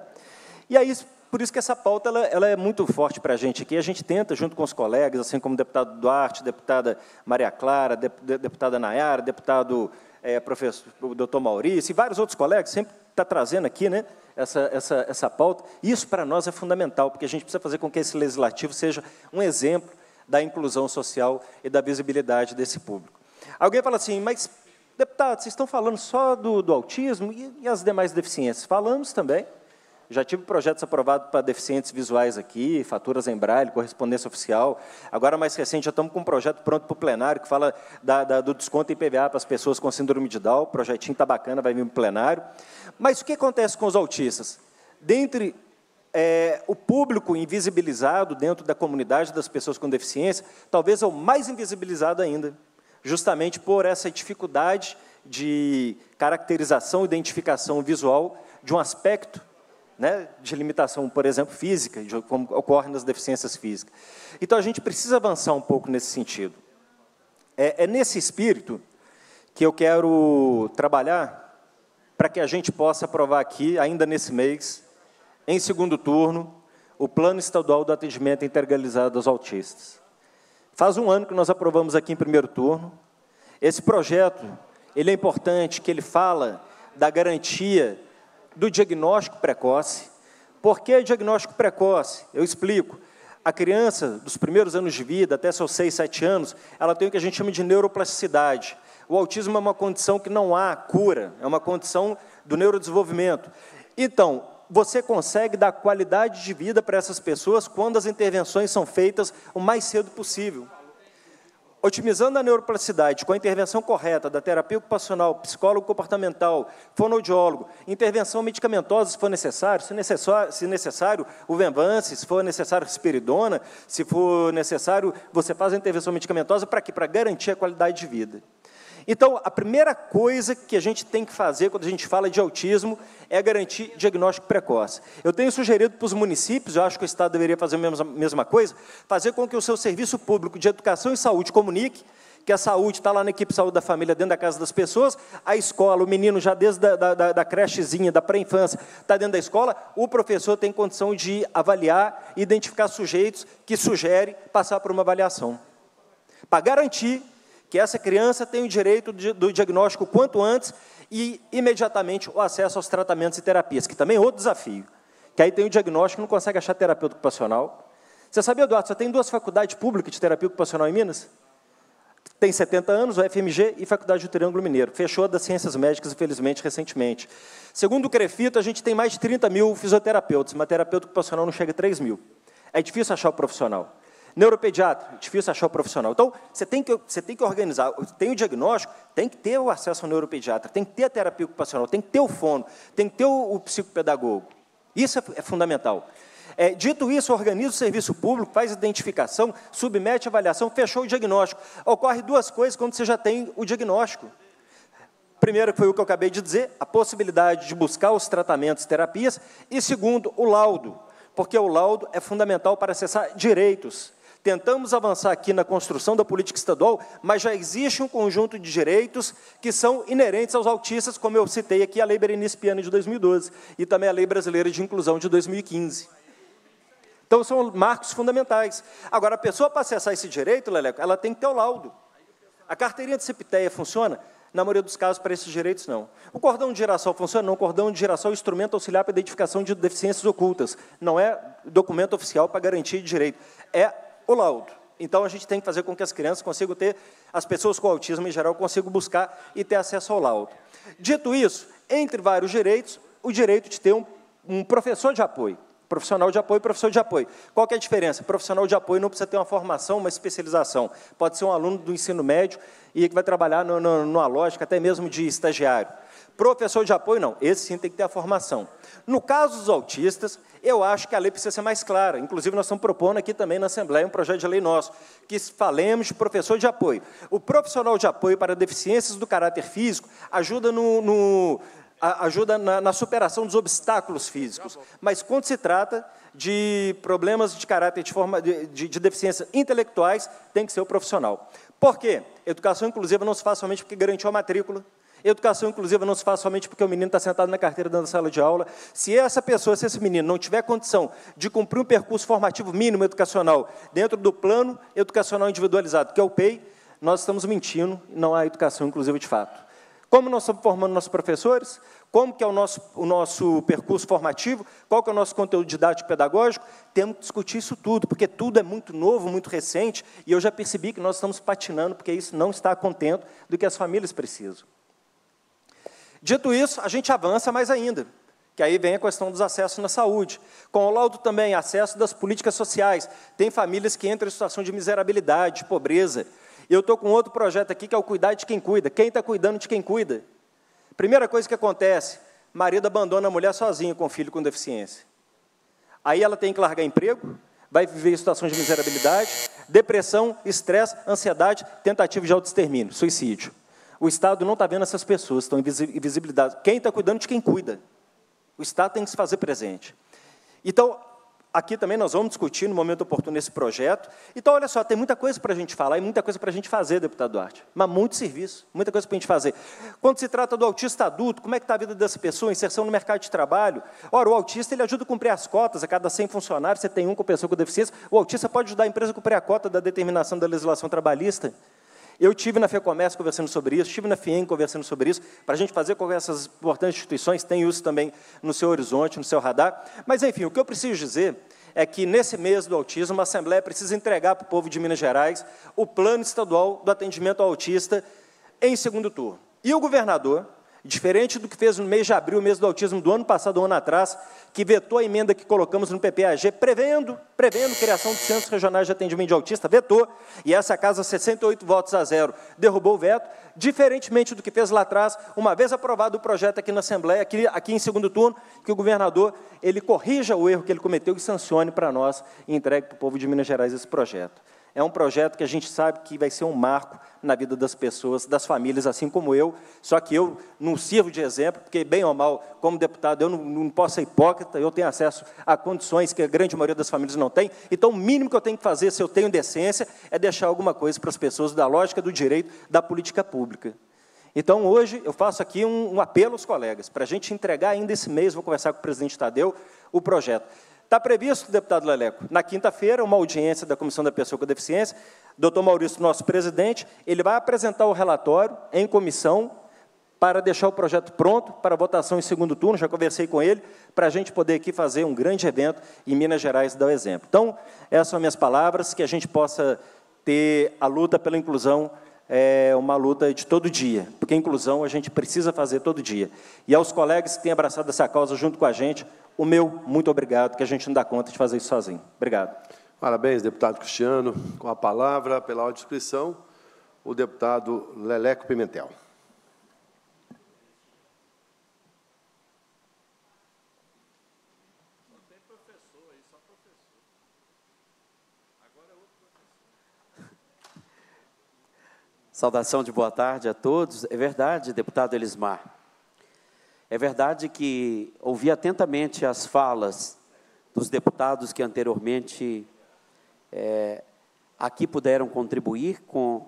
E aí, por isso que essa pauta ela, ela é muito forte para a gente aqui. A gente tenta, junto com os colegas, assim como o deputado Duarte, deputada Maria Clara, deputada Nayara, deputado é, professor, o doutor Maurício e vários outros colegas, sempre está trazendo aqui né, essa, essa, essa pauta. Isso, para nós, é fundamental, porque a gente precisa fazer com que esse legislativo seja um exemplo da inclusão social e da visibilidade desse público. Alguém fala assim, mas, deputado, vocês estão falando só do, do autismo e, e as demais deficiências? Falamos também. Já tive projetos aprovados para deficientes visuais aqui, faturas em braille, correspondência oficial. Agora, mais recente, já estamos com um projeto pronto para o plenário, que fala da, da, do desconto em PVA para as pessoas com síndrome de Down. O projetinho está bacana, vai vir para o plenário. Mas o que acontece com os autistas? Dentre é, o público invisibilizado dentro da comunidade das pessoas com deficiência, talvez é o mais invisibilizado ainda, justamente por essa dificuldade de caracterização, identificação visual de um aspecto né, de limitação, por exemplo, física, como ocorre nas deficiências físicas. Então, a gente precisa avançar um pouco nesse sentido. É, é nesse espírito que eu quero trabalhar para que a gente possa aprovar aqui, ainda nesse mês, em segundo turno, o Plano Estadual do Atendimento Integralizado aos Autistas. Faz um ano que nós aprovamos aqui em primeiro turno. Esse projeto, ele é importante, que ele fala da garantia do diagnóstico precoce. Por que diagnóstico precoce? Eu explico. A criança, dos primeiros anos de vida, até seus 6, 7 anos, ela tem o que a gente chama de neuroplasticidade. O autismo é uma condição que não há cura, é uma condição do neurodesenvolvimento. Então, você consegue dar qualidade de vida para essas pessoas quando as intervenções são feitas o mais cedo possível. Otimizando a neuroplasticidade com a intervenção correta da terapia ocupacional, psicólogo comportamental, fonoaudiólogo, intervenção medicamentosa se for necessário, se necessário, se necessário o Venvance, se for necessário Risperidona, se for necessário, você faz a intervenção medicamentosa para quê? Para garantir a qualidade de vida. Então, a primeira coisa que a gente tem que fazer quando a gente fala de autismo é garantir diagnóstico precoce. Eu tenho sugerido para os municípios, eu acho que o Estado deveria fazer a mesma, coisa, fazer com que o seu serviço público de educação e saúde comunique que a saúde está lá na equipe de saúde da família, dentro da casa das pessoas, a escola, o menino já desde da, da, da crechezinha, da pré-infância, está dentro da escola, o professor tem condição de avaliar, identificar sujeitos que sugere passar por uma avaliação. Para garantir que essa criança tem o direito do diagnóstico quanto antes e, imediatamente, o acesso aos tratamentos e terapias, que também é outro desafio. Que aí tem o diagnóstico, não consegue achar terapeuta ocupacional. Você sabia, Eduardo, só tem duas faculdades públicas de terapia ocupacional em Minas? Tem 70 anos, o FMG e Faculdade do Triângulo Mineiro. Fechou a das Ciências Médicas, infelizmente, recentemente. Segundo o CREFITO, a gente tem mais de 30 mil fisioterapeutas, mas terapeuta ocupacional não chega a 3 mil. É difícil achar o profissional. Neuropediatra, difícil achar o profissional. Então, você tem que, você tem que organizar, tem o diagnóstico, tem que ter o acesso ao neuropediatra, tem que ter a terapia ocupacional, tem que ter o fono, tem que ter o, o psicopedagogo. Isso é, é fundamental. É, dito isso, organiza o serviço público, faz identificação, submete a avaliação, fechou o diagnóstico. Ocorre duas coisas quando você já tem o diagnóstico. Primeiro, que foi o que eu acabei de dizer, a possibilidade de buscar os tratamentos terapias. E segundo, o laudo, porque o laudo é fundamental para acessar direitos. Tentamos avançar aqui na construção da política estadual, mas já existe um conjunto de direitos que são inerentes aos autistas, como eu citei aqui a Lei Berenice Piana de 2012 e também a Lei Brasileira de Inclusão de 2015. Então, são marcos fundamentais. Agora, a pessoa, para acessar esse direito, Leleco, ela tem que ter o laudo. A carteirinha de CEPTEA funciona? Na maioria dos casos, para esses direitos, não. O cordão de girassol funciona? Não. O cordão de girassol é instrumento auxiliar para identificação de deficiências ocultas. Não é documento oficial para garantir direito. É o laudo. Então, a gente tem que fazer com que as crianças consigam ter, as pessoas com autismo em geral, consigam buscar e ter acesso ao laudo. Dito isso, entre vários direitos, o direito de ter um, um professor de apoio. Profissional de apoio professor de apoio. Qual é a diferença? Profissional de apoio não precisa ter uma formação, uma especialização. Pode ser um aluno do ensino médio e que vai trabalhar no, no, numa lógica até mesmo de estagiário. Professor de apoio, não. Esse sim tem que ter a formação. No caso dos autistas, eu acho que a lei precisa ser mais clara. Inclusive, nós estamos propondo aqui também na Assembleia um projeto de lei nosso, que falemos de professor de apoio. O profissional de apoio para deficiências do caráter físico ajuda, no, no ajuda na, na superação dos obstáculos físicos. Mas quando se trata de problemas de caráter de, forma, de, de, de deficiências intelectuais, tem que ser o profissional. Por quê? Educação inclusiva não se faz somente porque garantiu a matrícula, Educação inclusiva não se faz somente porque o menino está sentado na carteira dentro da sala de aula. Se essa pessoa, se esse menino não tiver condição de cumprir um percurso formativo mínimo educacional dentro do plano educacional individualizado, que é o PEI, nós estamos mentindo, não há educação inclusiva de fato. Como nós estamos formando nossos professores? Como que é o nosso, o nosso percurso formativo? Qual que é o nosso conteúdo didático pedagógico? Temos que discutir isso tudo, porque tudo é muito novo, muito recente, e eu já percebi que nós estamos patinando, porque isso não está contento do que as famílias precisam. Dito isso, a gente avança mais ainda, que aí vem a questão dos acessos na saúde. Com o laudo também, acesso das políticas sociais. Tem famílias que entram em situação de miserabilidade, de pobreza. Eu estou com outro projeto aqui, que é o cuidar de quem cuida. Quem está cuidando de quem cuida? Primeira coisa que acontece, marido abandona a mulher sozinha com filho com deficiência. Aí ela tem que largar emprego, vai viver em situação de miserabilidade, depressão, estresse, ansiedade, tentativa de autoextermínio, suicídio. O Estado não está vendo essas pessoas, estão invisibilizadas. Quem está cuidando de quem cuida? O Estado tem que se fazer presente. Então, aqui também nós vamos discutir no momento oportuno esse projeto. Então, olha só, tem muita coisa para a gente falar e muita coisa para a gente fazer, deputado Duarte. Mas muito serviço, muita coisa para a gente fazer. Quando se trata do autista adulto, como é que está a vida dessa pessoa, inserção no mercado de trabalho? Ora, o autista ele ajuda a cumprir as cotas, a cada 100 funcionários você tem um com pessoa com deficiência. O autista pode ajudar a empresa a cumprir a cota da determinação da legislação trabalhista. Eu tive na FEComércio conversando sobre isso, estive na FIEM conversando sobre isso, para a gente fazer com que essas importantes instituições tenham isso também no seu horizonte, no seu radar. Mas, enfim, o que eu preciso dizer é que, nesse mês do autismo, a Assembleia precisa entregar para o povo de Minas Gerais o plano estadual do atendimento ao autista em segundo turno. E o governador, diferente do que fez no mês de abril, mês do autismo do ano passado, um ano atrás, que vetou a emenda que colocamos no PPAG, prevendo, prevendo criação de centros regionais de atendimento de autista, vetou, e essa casa, 68 votos a zero, derrubou o veto, diferentemente do que fez lá atrás, uma vez aprovado o projeto aqui na Assembleia, aqui, aqui em segundo turno, que o governador, ele corrija o erro que ele cometeu e sancione para nós e entregue para o povo de Minas Gerais esse projeto. É um projeto que a gente sabe que vai ser um marco na vida das pessoas, das famílias, assim como eu. Só que eu não sirvo de exemplo, porque, bem ou mal, como deputado, eu não, não posso ser hipócrita, eu tenho acesso a condições que a grande maioria das famílias não tem. Então, o mínimo que eu tenho que fazer, se eu tenho decência, é deixar alguma coisa para as pessoas da lógica do direito da política pública. Então, hoje, eu faço aqui um, um apelo aos colegas, para a gente entregar ainda esse mês, vou conversar com o presidente Tadeu, o projeto. Está previsto, deputado Leleco, na quinta-feira, uma audiência da Comissão da Pessoa com Deficiência. Doutor Maurício, nosso presidente, ele vai apresentar o relatório em comissão para deixar o projeto pronto para votação em segundo turno. Já conversei com ele, para a gente poder aqui fazer um grande evento em Minas Gerais dar o exemplo. Então, essas são minhas palavras, que a gente possa ter a luta pela inclusão é uma luta de todo dia, porque a inclusão a gente precisa fazer todo dia. E aos colegas que têm abraçado essa causa junto com a gente, o meu muito obrigado, que a gente não dá conta de fazer isso sozinho. Obrigado. Parabéns, deputado Cristiano. Com a palavra, pela audição, o deputado Leleco Pimentel. Saudação de boa tarde a todos. É verdade, deputado Elismar. É verdade que ouvi atentamente as falas dos deputados que anteriormente é, aqui puderam contribuir com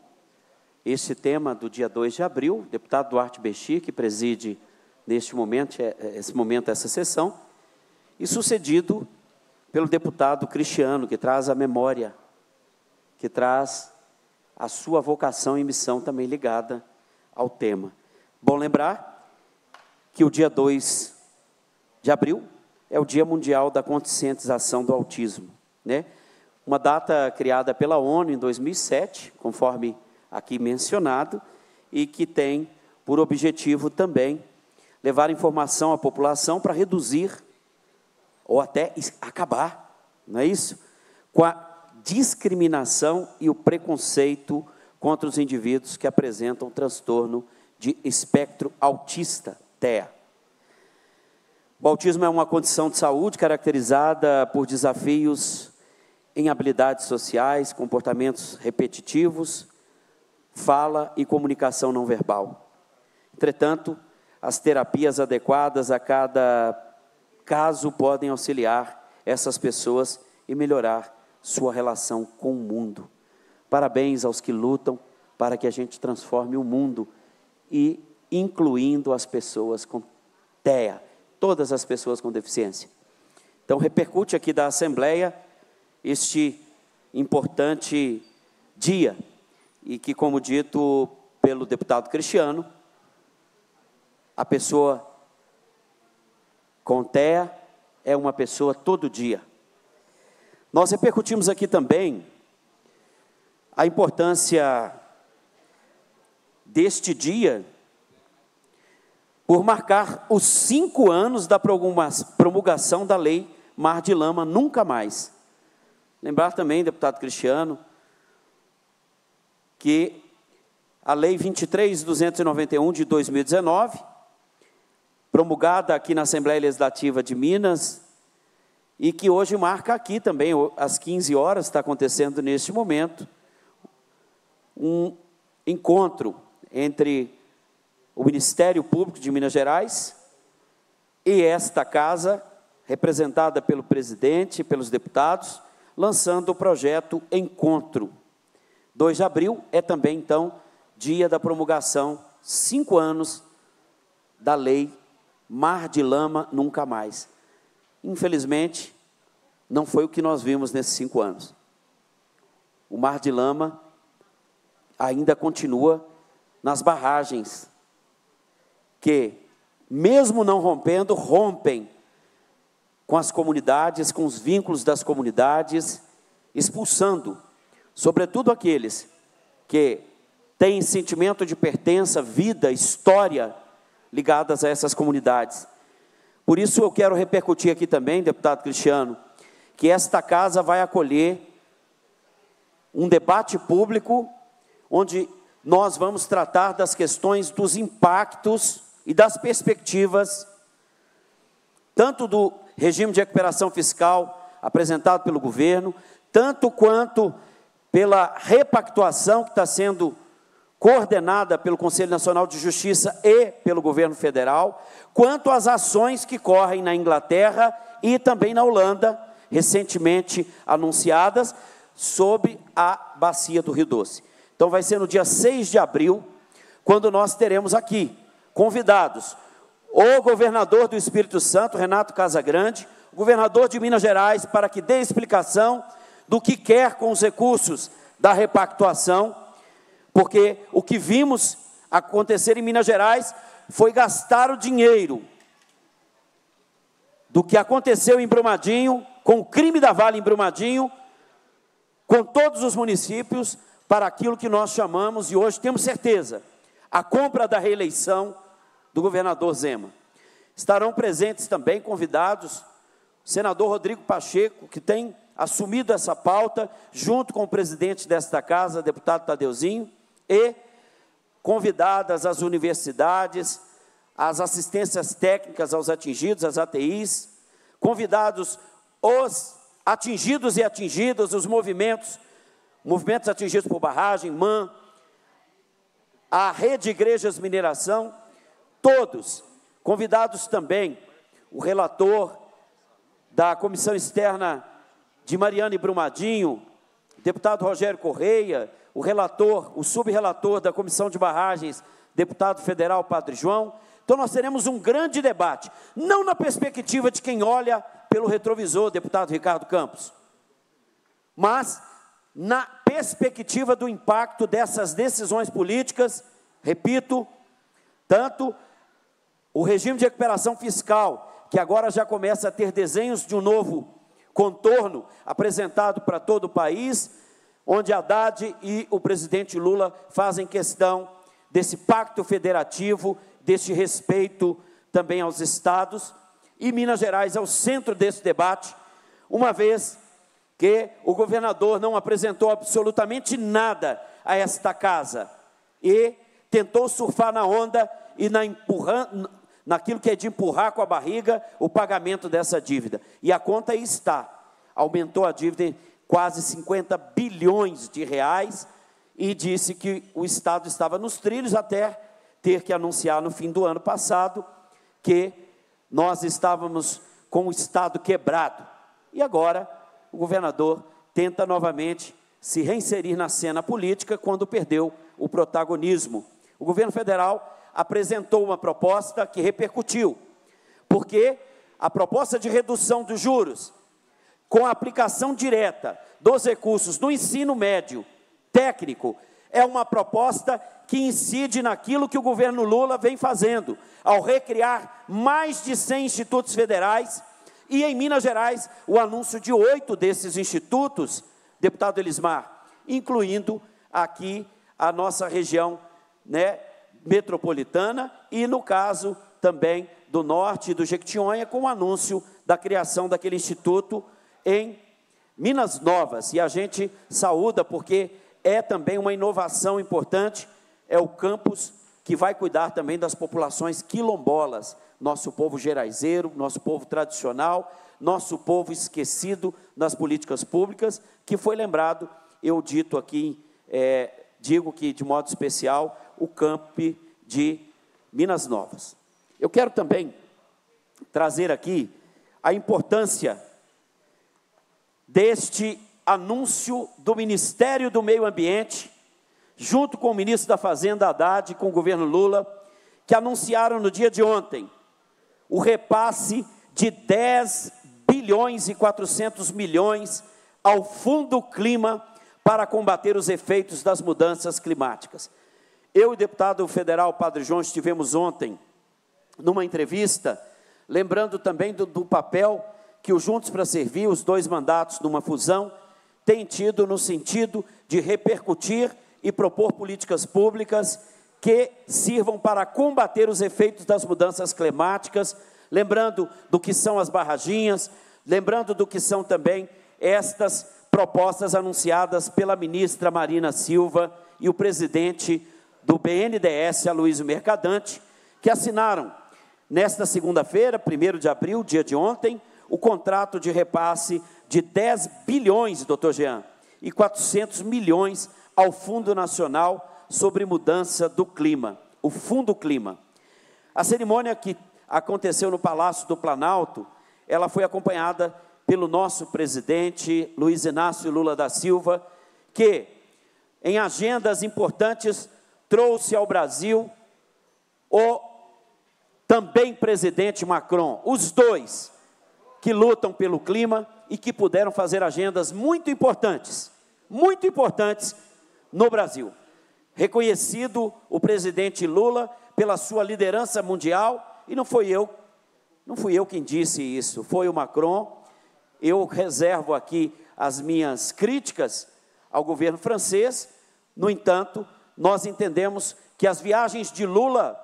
esse tema do dia 2 de abril. Deputado Duarte Bexi, que preside neste momento, é, é, esse momento essa sessão, e sucedido pelo deputado Cristiano, que traz a memória, que traz a sua vocação e missão também ligada ao tema. Bom lembrar que o dia 2 de abril é o Dia Mundial da Conscientização do Autismo, né? Uma data criada pela ONU em 2007, conforme aqui mencionado, e que tem por objetivo também levar informação à população para reduzir ou até acabar, não é isso? Com a discriminação e o preconceito contra os indivíduos que apresentam transtorno de espectro autista TEA. O autismo é uma condição de saúde caracterizada por desafios em habilidades sociais, comportamentos repetitivos, fala e comunicação não verbal. Entretanto, as terapias adequadas a cada caso podem auxiliar essas pessoas e melhorar sua relação com o mundo. Parabéns aos que lutam para que a gente transforme o mundo e incluindo as pessoas com TEA, todas as pessoas com deficiência. Então, repercute aqui da Assembleia este importante dia, e que, como dito pelo deputado Cristiano, a pessoa com TEA é uma pessoa todo dia. Nós repercutimos aqui também a importância deste dia por marcar os cinco anos da promulgação da lei Mar de Lama Nunca Mais. Lembrar também, deputado Cristiano, que a Lei 23.291 de 2019, promulgada aqui na Assembleia Legislativa de Minas, e que hoje marca aqui também, às 15 horas, está acontecendo neste momento, um encontro entre o Ministério Público de Minas Gerais e esta casa, representada pelo presidente e pelos deputados, lançando o projeto Encontro. 2 de abril é também, então, dia da promulgação, cinco anos da lei Mar de Lama Nunca Mais. Infelizmente, não foi o que nós vimos nesses cinco anos. O Mar de Lama ainda continua nas barragens que, mesmo não rompendo, rompem com as comunidades, com os vínculos das comunidades, expulsando, sobretudo aqueles que têm sentimento de pertença, vida, história ligadas a essas comunidades. Por isso eu quero repercutir aqui também, deputado Cristiano, que esta casa vai acolher um debate público onde nós vamos tratar das questões dos impactos e das perspectivas, tanto do regime de recuperação fiscal apresentado pelo governo, tanto quanto pela repactuação que está sendo coordenada pelo Conselho Nacional de Justiça e pelo governo federal, quanto às ações que correm na Inglaterra e também na Holanda, recentemente anunciadas, sobre a bacia do Rio Doce. Então, vai ser no dia 6 de abril, quando nós teremos aqui convidados o governador do Espírito Santo, Renato Casagrande, o governador de Minas Gerais, para que dê explicação do que quer com os recursos da repactuação, porque o que vimos acontecer em Minas Gerais foi gastar o dinheiro do que aconteceu em Brumadinho, com o crime da Vale em Brumadinho, com todos os municípios, para aquilo que nós chamamos, e hoje temos certeza, a compra da reeleição do governador Zema. Estarão presentes também convidados o senador Rodrigo Pacheco, que tem assumido essa pauta, junto com o presidente desta casa, deputado Tadeuzinho, e convidadas as universidades, as assistências técnicas aos atingidos, as ATIs, convidados os atingidos e atingidas, os movimentos, movimentos atingidos por barragem, MAN, a Rede Igrejas Mineração, todos convidados também, o relator da Comissão Externa de Mariana e Brumadinho, deputado Rogério Correia, o relator, o subrelator da Comissão de Barragens, deputado federal Padre João. Então nós teremos um grande debate, não na perspectiva de quem olha pelo retrovisor, deputado Ricardo Campos, mas na perspectiva do impacto dessas decisões políticas, repito, tanto o regime de recuperação fiscal, que agora já começa a ter desenhos de um novo contorno apresentado para todo o país, onde Haddad e o presidente Lula fazem questão desse pacto federativo, deste respeito também aos estados, e Minas Gerais é o centro desse debate, uma vez que o governador não apresentou absolutamente nada a esta casa e tentou surfar na onda e na empurrando, naquilo que é de empurrar com a barriga o pagamento dessa dívida. E a conta aí está. Aumentou a dívida quase 50 bilhões de reais e disse que o Estado estava nos trilhos até ter que anunciar no fim do ano passado que nós estávamos com o Estado quebrado. E agora o governador tenta novamente se reinserir na cena política quando perdeu o protagonismo. O governo federal apresentou uma proposta que repercutiu, porque a proposta de redução dos juros, com a aplicação direta dos recursos no ensino médio técnico, é uma proposta que incide naquilo que o governo Lula vem fazendo, ao recriar mais de 100 institutos federais e em Minas Gerais o anúncio de oito desses institutos, deputado Elismar, incluindo aqui a nossa região né, metropolitana e, no caso, também do norte do Jequitinhonha, com o anúncio da criação daquele instituto em Minas Novas. E a gente saúda porque é também uma inovação importante, é o campus que vai cuidar também das populações quilombolas, nosso povo geraizeiro, nosso povo tradicional, nosso povo esquecido nas políticas públicas, que foi lembrado, eu dito aqui, é, digo que de modo especial, o camp de Minas Novas. Eu quero também trazer aqui a importância deste anúncio do Ministério do Meio Ambiente, junto com o ministro da Fazenda Haddad e com o governo Lula, que anunciaram no dia de ontem o repasse de 10 bilhões e 400 milhões ao Fundo Clima para combater os efeitos das mudanças climáticas. Eu e o deputado federal Padre João estivemos ontem numa entrevista, lembrando também do, do papel que o Juntos para Servir, os dois mandatos numa fusão, tem tido no sentido de repercutir e propor políticas públicas que sirvam para combater os efeitos das mudanças climáticas, lembrando do que são as barraginhas, lembrando do que são também estas propostas anunciadas pela ministra Marina Silva e o presidente do BNDES, Aloysio Mercadante, que assinaram nesta segunda-feira, 1 de abril, dia de ontem, o contrato de repasse de 10 bilhões, doutor Jean, e 400 milhões ao Fundo Nacional sobre Mudança do Clima, o Fundo Clima. A cerimônia que aconteceu no Palácio do Planalto, ela foi acompanhada pelo nosso presidente Luiz Inácio Lula da Silva, que em agendas importantes trouxe ao Brasil o também presidente Macron, os dois que lutam pelo clima e que puderam fazer agendas muito importantes, muito importantes no Brasil. Reconhecido o presidente Lula pela sua liderança mundial, e não foi eu, não fui eu quem disse isso, foi o Macron. Eu reservo aqui as minhas críticas ao governo francês, no entanto, nós entendemos que as viagens de Lula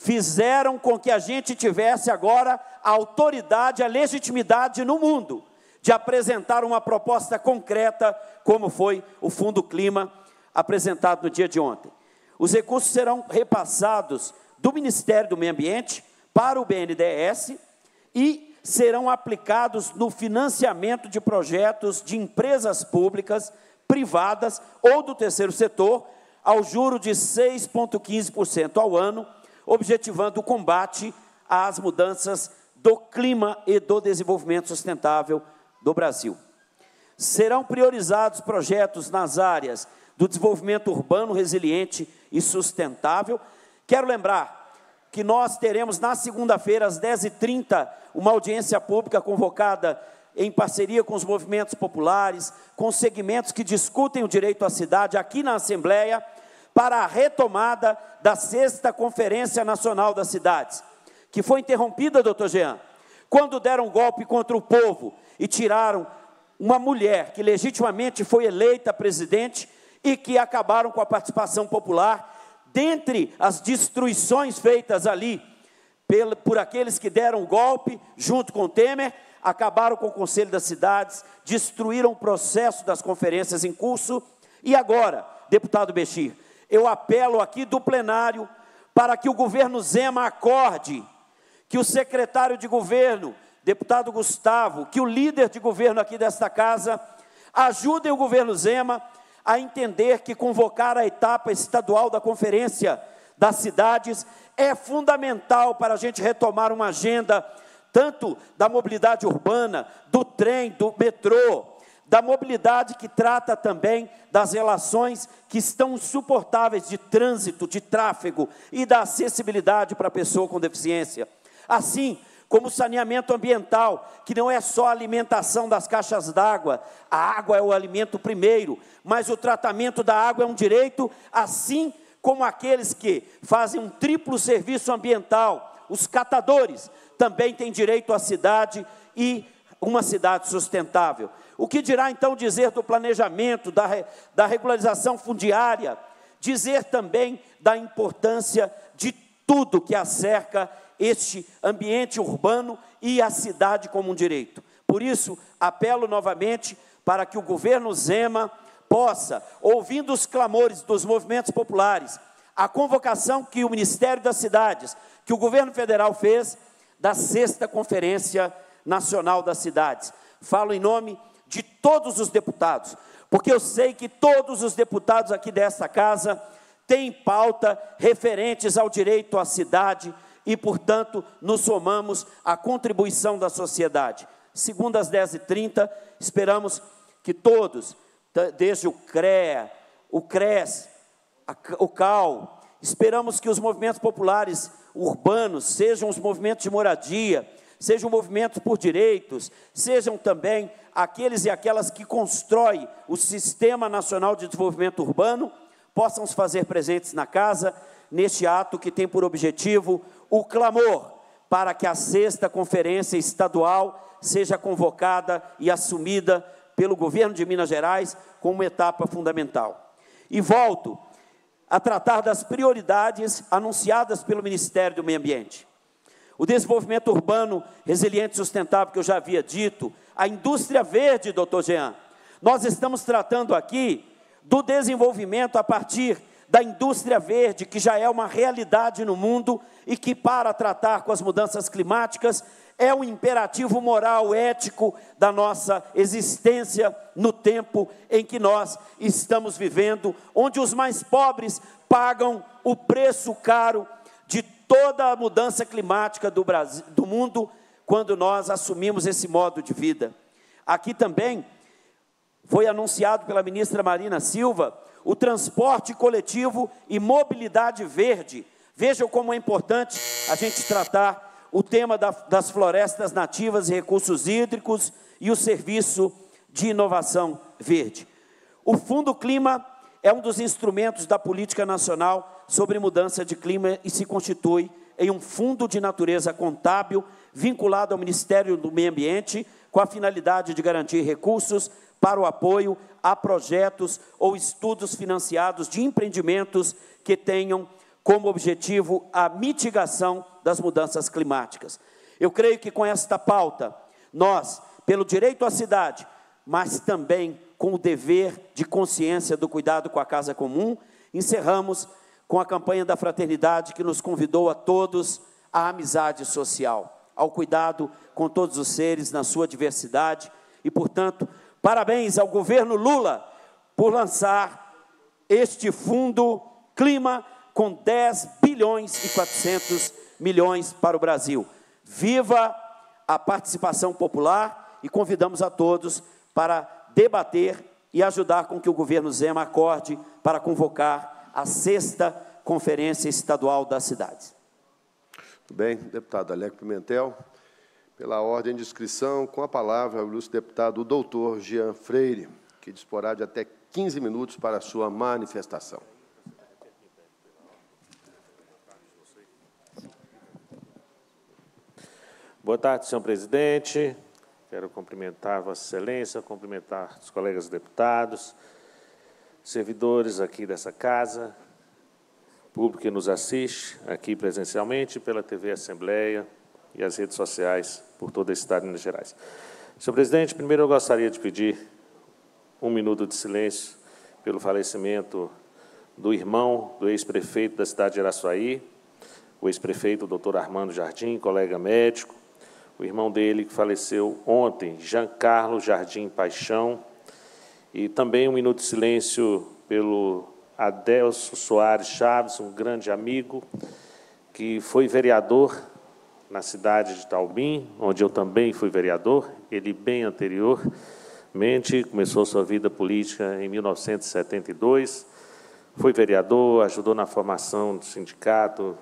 fizeram com que a gente tivesse agora a autoridade, a legitimidade no mundo de apresentar uma proposta concreta, como foi o Fundo Clima apresentado no dia de ontem. Os recursos serão repassados do Ministério do Meio Ambiente para o BNDES e serão aplicados no financiamento de projetos de empresas públicas, privadas ou do terceiro setor, ao juro de 6,15% ao ano, objetivando o combate às mudanças do clima e do desenvolvimento sustentável do Brasil. Serão priorizados projetos nas áreas do desenvolvimento urbano resiliente e sustentável. Quero lembrar que nós teremos na segunda-feira, às 10h30, uma audiência pública convocada em parceria com os movimentos populares, com segmentos que discutem o direito à cidade aqui na Assembleia, para a retomada da sexta Conferência Nacional das Cidades, que foi interrompida, doutor Jean, quando deram golpe contra o povo e tiraram uma mulher que legitimamente foi eleita presidente e que acabaram com a participação popular, dentre as destruições feitas ali por aqueles que deram o golpe junto com Temer, acabaram com o Conselho das Cidades, destruíram o processo das conferências em curso. E agora, deputado Bexir, eu apelo aqui do plenário para que o governo Zema acorde, que o secretário de governo deputado Gustavo, que o líder de governo aqui desta casa, ajudem o governo Zema a entender que convocar a etapa estadual da Conferência das Cidades é fundamental para a gente retomar uma agenda tanto da mobilidade urbana, do trem, do metrô, da mobilidade que trata também das relações que estão insuportáveis de trânsito, de tráfego e da acessibilidade para a pessoa com deficiência. Assim, como saneamento ambiental, que não é só a alimentação das caixas d'água, a água é o alimento primeiro, mas o tratamento da água é um direito, assim como aqueles que fazem um triplo serviço ambiental, os catadores, também têm direito à cidade e uma cidade sustentável. O que dirá então dizer do planejamento, da, da regularização fundiária, dizer também da importância de tudo que a cerca este ambiente urbano e a cidade como um direito. Por isso, apelo novamente para que o governo Zema possa, ouvindo os clamores dos movimentos populares, a convocação que o Ministério das Cidades, que o governo federal fez, da sexta Conferência Nacional das Cidades. Falo em nome de todos os deputados, porque eu sei que todos os deputados aqui dessa casa têm pauta referentes ao direito à cidade, e, portanto, nos somamos à contribuição da sociedade. Segundo as 10h30, esperamos que todos, desde o CREA, o CRES, o CAL, esperamos que os movimentos populares urbanos, sejam os movimentos de moradia, sejam movimentos por direitos, sejam também aqueles e aquelas que constroem o Sistema Nacional de Desenvolvimento Urbano, possam se fazer presentes na casa, neste ato que tem por objetivo o clamor para que a sexta conferência estadual seja convocada e assumida pelo governo de Minas Gerais como uma etapa fundamental. E volto a tratar das prioridades anunciadas pelo Ministério do Meio Ambiente. O desenvolvimento urbano resiliente e sustentável, que eu já havia dito, a indústria verde, doutor Jean. Nós estamos tratando aqui do desenvolvimento a partir da indústria verde, que já é uma realidade no mundo e que, para tratar com as mudanças climáticas, é um imperativo moral, ético da nossa existência no tempo em que nós estamos vivendo, onde os mais pobres pagam o preço caro toda a mudança climática do, Brasil, do mundo, quando nós assumimos esse modo de vida. Aqui também foi anunciado pela ministra Marina Silva o transporte coletivo e mobilidade verde. Vejam como é importante a gente tratar o tema da, das florestas nativas e recursos hídricos e o serviço de inovação verde. O Fundo Clima é um dos instrumentos da política nacional sobre mudança de clima e se constitui em um fundo de natureza contábil vinculado ao Ministério do Meio Ambiente com a finalidade de garantir recursos para o apoio a projetos ou estudos financiados de empreendimentos que tenham como objetivo a mitigação das mudanças climáticas. Eu creio que com esta pauta, nós, pelo direito à cidade, mas também com o dever de consciência do cuidado com a casa comum, encerramos com a campanha da fraternidade que nos convidou a todos à amizade social, ao cuidado com todos os seres na sua diversidade e, portanto, Parabéns ao governo Lula por lançar este fundo clima com 10 bilhões e 400 milhões para o Brasil. Viva a participação popular e convidamos a todos para debater e ajudar com que o governo Zema acorde para convocar a sexta Conferência Estadual das Cidades. Muito bem, deputado Aleco Pimentel. Pela ordem de inscrição, com a palavra, o ilustre deputado o doutor Jean Freire, que disporá de até 15 minutos para a sua manifestação. Boa tarde, senhor presidente. Quero cumprimentar Vossa Excelência, cumprimentar os colegas deputados, servidores aqui dessa casa, público que nos assiste aqui presencialmente pela TV Assembleia, e as redes sociais por todo o Estado de Minas Gerais. Senhor presidente, primeiro eu gostaria de pedir um minuto de silêncio pelo falecimento do irmão do ex-prefeito da cidade de Araçuaí, o ex-prefeito doutor Armando Jardim, colega médico, o irmão dele que faleceu ontem, Jean Carlos Jardim Paixão, e também um minuto de silêncio pelo Adelso Soares Chaves, um grande amigo, que foi vereador na cidade de Taubim, onde eu também fui vereador, ele bem anteriormente começou sua vida política em 1972, foi vereador, ajudou na formação do sindicato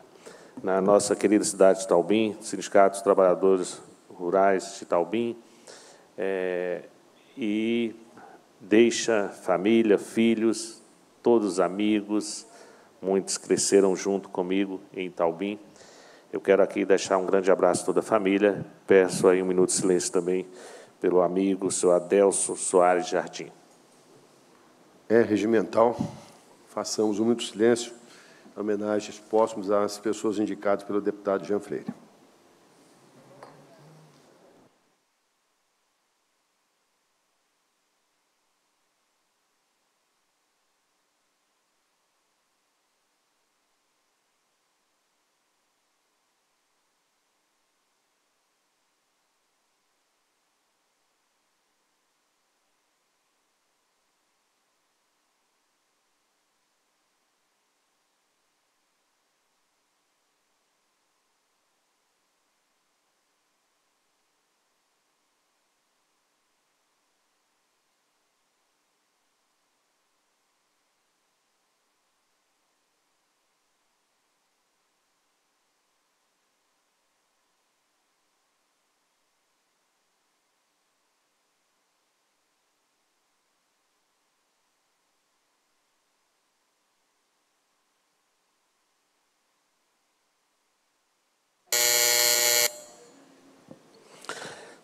na nossa querida cidade de Taubim, Sindicato dos Trabalhadores Rurais de Taubim, é, e deixa família, filhos, todos amigos, muitos cresceram junto comigo em Taubim, eu quero aqui deixar um grande abraço a toda a família. Peço aí um minuto de silêncio também pelo amigo, seu Adelso Soares Jardim. É regimental. Façamos um minuto de silêncio em homenagens póstumas às pessoas indicadas pelo deputado Jean Freire.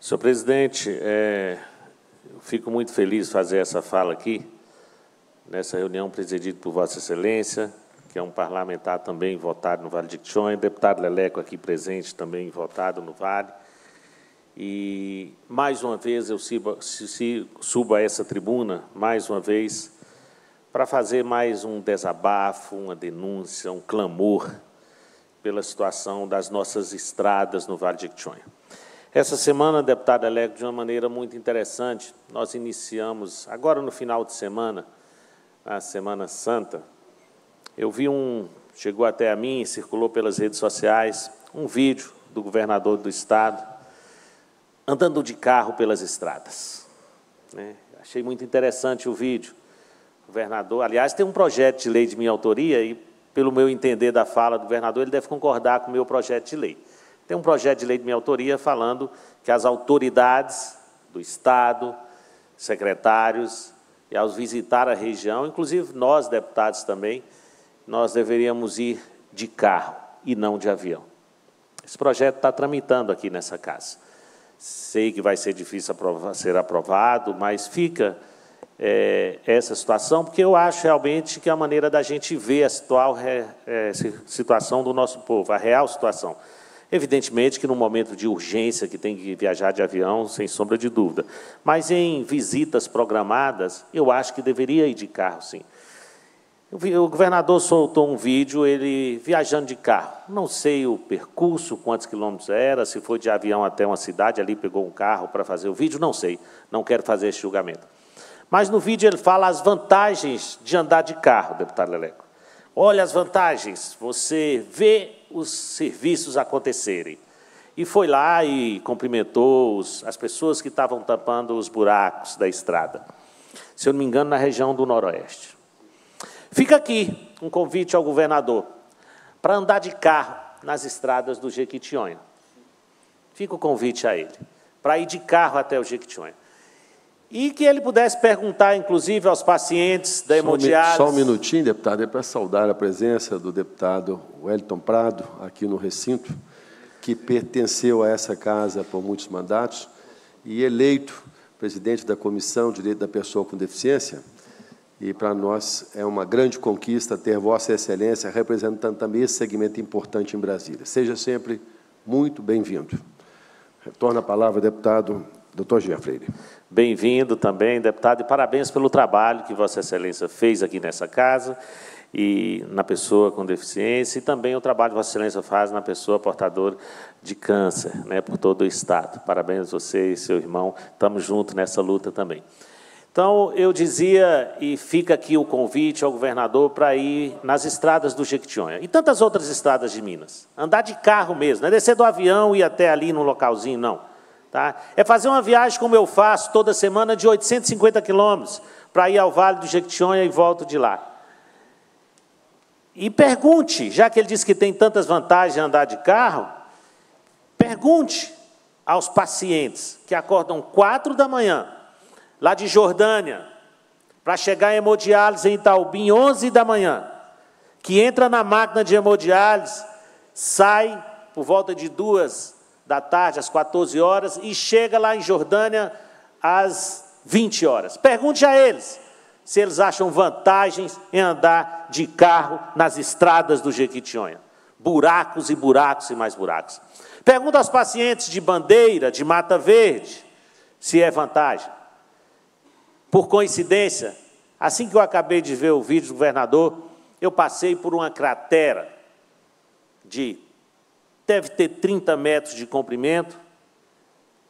Senhor presidente, é, eu fico muito feliz de fazer essa fala aqui, nessa reunião presidida por Vossa Excelência, que é um parlamentar também votado no Vale de Quichonha, deputado Leleco aqui presente também votado no Vale. E, mais uma vez, eu subo, subo a essa tribuna, mais uma vez, para fazer mais um desabafo, uma denúncia, um clamor pela situação das nossas estradas no Vale de Quichonha. Essa semana, deputado Electo, de uma maneira muito interessante, nós iniciamos, agora no final de semana, a Semana Santa, eu vi um, chegou até a mim, circulou pelas redes sociais, um vídeo do governador do Estado andando de carro pelas estradas. Né? Achei muito interessante o vídeo. Governador, aliás, tem um projeto de lei de minha autoria e, pelo meu entender da fala do governador, ele deve concordar com o meu projeto de lei. Tem um projeto de lei de minha autoria falando que as autoridades do Estado, secretários, e aos visitar a região, inclusive nós, deputados também, nós deveríamos ir de carro e não de avião. Esse projeto está tramitando aqui nessa casa. Sei que vai ser difícil aprovar, ser aprovado, mas fica é, essa situação, porque eu acho realmente que é a maneira da gente ver a atual é, situação do nosso povo, a real situação. Evidentemente que no momento de urgência, que tem que viajar de avião, sem sombra de dúvida. Mas em visitas programadas, eu acho que deveria ir de carro, sim. O governador soltou um vídeo, ele viajando de carro. Não sei o percurso, quantos quilômetros era, se foi de avião até uma cidade, ali pegou um carro para fazer o vídeo, não sei. Não quero fazer esse julgamento. Mas no vídeo ele fala as vantagens de andar de carro, deputado Leleco. Olha as vantagens, você vê os serviços acontecerem. E foi lá e cumprimentou os, as pessoas que estavam tampando os buracos da estrada. Se eu não me engano, na região do Noroeste. Fica aqui um convite ao governador para andar de carro nas estradas do Jequitinhonha. Fica o convite a ele, para ir de carro até o Jequitinhonha. E que ele pudesse perguntar, inclusive, aos pacientes da hemodiálise... Só um minutinho, deputado, é para saudar a presença do deputado Wellington Prado, aqui no recinto, que pertenceu a essa casa por muitos mandatos e eleito presidente da Comissão de Direito da Pessoa com Deficiência, e para nós é uma grande conquista ter Vossa Excelência representando também esse segmento importante em Brasília. Seja sempre muito bem-vindo. Retorno a palavra, deputado doutor Jean Freire. Bem-vindo também, deputado, e parabéns pelo trabalho que Vossa Excelência fez aqui nessa casa e na pessoa com deficiência, e também o trabalho que Vossa Excelência faz na pessoa portadora de câncer, né, por todo o Estado. Parabéns você e seu irmão, estamos juntos nessa luta também. Então, eu dizia, e fica aqui o convite ao governador para ir nas estradas do Jequitinhonha e tantas outras estradas de Minas. Andar de carro mesmo, não é descer do avião e ir até ali no localzinho, não. Tá? É fazer uma viagem como eu faço toda semana de 850 quilômetros para ir ao Vale do Jequitinhonha e volto de lá. E pergunte, já que ele disse que tem tantas vantagens de andar de carro, pergunte aos pacientes que acordam quatro da manhã lá de Jordânia, para chegar em hemodiálise em Itaubim, 11 da manhã, que entra na máquina de hemodiálise, sai por volta de duas da tarde, às 14 horas, e chega lá em Jordânia às 20 horas. Pergunte a eles se eles acham vantagens em andar de carro nas estradas do Jequitinhonha. Buracos e buracos e mais buracos. Pergunta aos pacientes de Bandeira, de Mata Verde, se é vantagem. Por coincidência, assim que eu acabei de ver o vídeo do governador, eu passei por uma cratera de deve ter 30 metros de comprimento,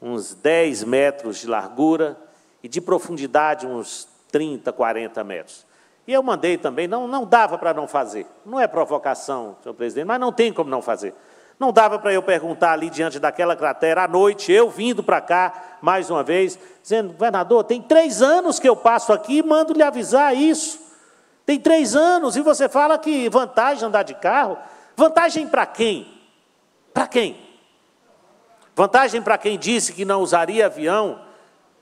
uns 10 metros de largura e de profundidade uns 30, 40 metros. E eu mandei também, não, não dava para não fazer. Não é provocação, senhor presidente, mas não tem como não fazer. Não dava para eu perguntar ali diante daquela cratera à noite, eu vindo para cá mais uma vez, dizendo: governador, tem três anos que eu passo aqui e mando lhe avisar isso. Tem três anos e você fala que vantagem andar de carro. Vantagem para quem? Para quem? Vantagem para quem disse que não usaria avião,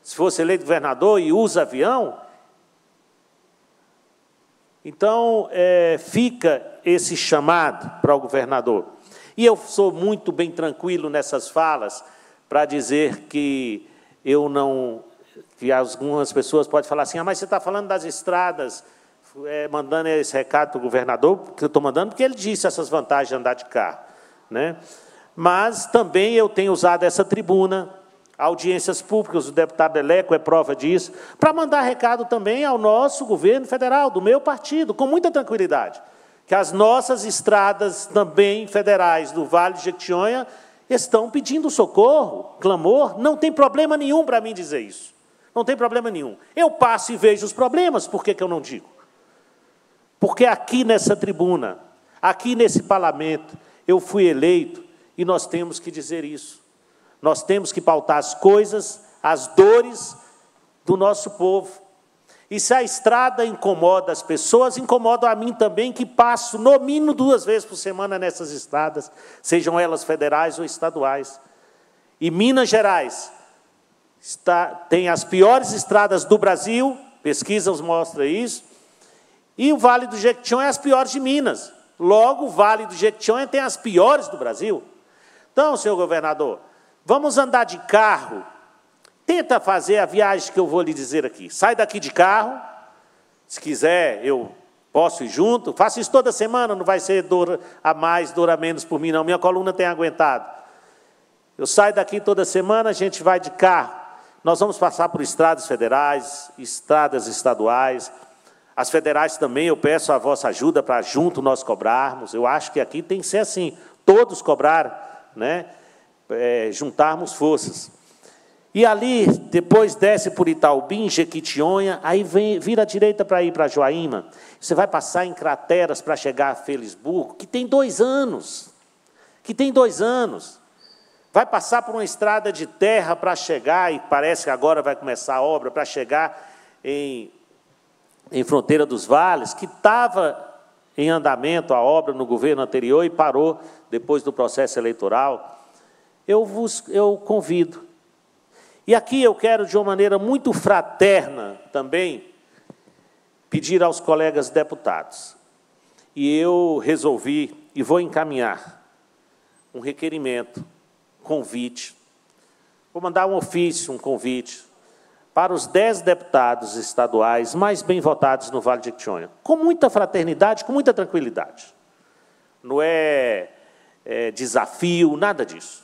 se fosse eleito governador e usa avião? Então, é, fica esse chamado para o governador. E eu sou muito bem tranquilo nessas falas para dizer que eu não. que algumas pessoas podem falar assim, ah, mas você está falando das estradas é, mandando esse recado para o governador, que eu estou mandando, porque ele disse essas vantagens de andar de carro. Né? Mas também eu tenho usado essa tribuna, audiências públicas, o deputado Eleco é prova disso, para mandar recado também ao nosso governo federal, do meu partido, com muita tranquilidade, que as nossas estradas também federais do Vale de Jequitinhonha estão pedindo socorro, clamor, não tem problema nenhum para mim dizer isso. Não tem problema nenhum. Eu passo e vejo os problemas, por que, que eu não digo? Porque aqui nessa tribuna, aqui nesse parlamento, eu fui eleito e nós temos que dizer isso. Nós temos que pautar as coisas, as dores do nosso povo. E se a estrada incomoda as pessoas, incomoda a mim também, que passo no mínimo duas vezes por semana nessas estradas, sejam elas federais ou estaduais. E Minas Gerais está, tem as piores estradas do Brasil, pesquisas mostram isso, e o Vale do Jequitinhonha é as piores de Minas. Logo, o Vale do Jequitinhonha tem as piores do Brasil. Então, senhor governador, vamos andar de carro. Tenta fazer a viagem que eu vou lhe dizer aqui. Sai daqui de carro. Se quiser, eu posso ir junto. Faço isso toda semana, não vai ser dor a mais, dor a menos por mim, não. Minha coluna tem aguentado. Eu saio daqui toda semana, a gente vai de carro. Nós vamos passar por estradas federais, estradas estaduais. As federais também, eu peço a vossa ajuda para junto nós cobrarmos. Eu acho que aqui tem que ser assim, todos cobrar né, é, juntarmos forças. E ali, depois desce por Itaubim, Jequitinhonha, aí vem, vira à direita para ir para Joaíma. Você vai passar em crateras para chegar a Felisburgo, que tem dois anos. Que tem dois anos. Vai passar por uma estrada de terra para chegar, e parece que agora vai começar a obra, para chegar em, em Fronteira dos Vales, que estava em andamento a obra no governo anterior e parou depois do processo eleitoral, eu vos eu convido. E aqui eu quero, de uma maneira muito fraterna também, pedir aos colegas deputados. E eu resolvi e vou encaminhar um requerimento, convite. Vou mandar um ofício, um convite para os dez deputados estaduais mais bem votados no Vale de Jequitinhonha, com muita fraternidade, com muita tranquilidade. Não é é, desafio, nada disso.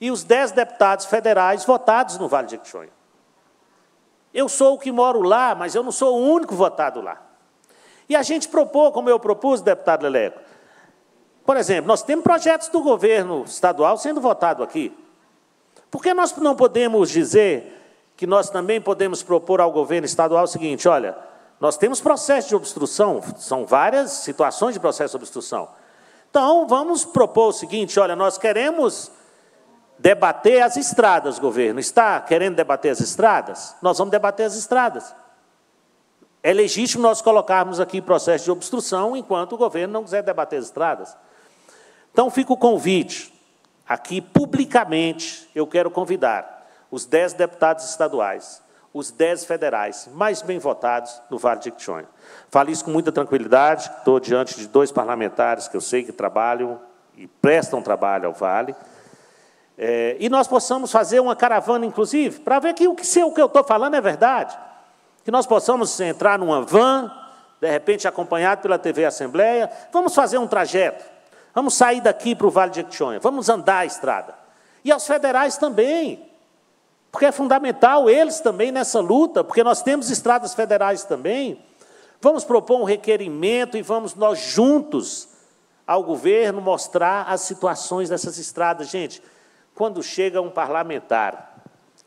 E os dez deputados federais votados no Vale de Jequitinhonha. Eu sou o que moro lá, mas eu não sou o único votado lá. E a gente propôs, como eu propus, deputado Leleco, por exemplo, nós temos projetos do governo estadual sendo votado aqui. Por que nós não podemos dizer que nós também podemos propor ao governo estadual o seguinte: olha, nós temos processo de obstrução, são várias situações de processo de obstrução. Então, vamos propor o seguinte: olha, nós queremos debater as estradas, governo. Está querendo debater as estradas? Nós vamos debater as estradas. É legítimo nós colocarmos aqui processo de obstrução enquanto o governo não quiser debater as estradas. Então, fica o convite. Aqui, publicamente, eu quero convidar os dez deputados estaduais, os dez federais mais bem votados no Vale de Jequitinhonha. Falo isso com muita tranquilidade, estou diante de dois parlamentares que eu sei que trabalham e prestam trabalho ao Vale. É, e nós possamos fazer uma caravana, inclusive, para ver que o que, se, o que eu estou falando é verdade. Que nós possamos entrar numa van, de repente acompanhado pela TV Assembleia, vamos fazer um trajeto. Vamos sair daqui para o Vale de Jequitinhonha, vamos andar a estrada. E aos federais também, porque é fundamental eles também nessa luta, porque nós temos estradas federais também. Vamos propor um requerimento e vamos nós juntos ao governo mostrar as situações dessas estradas. Gente, quando chega um parlamentar,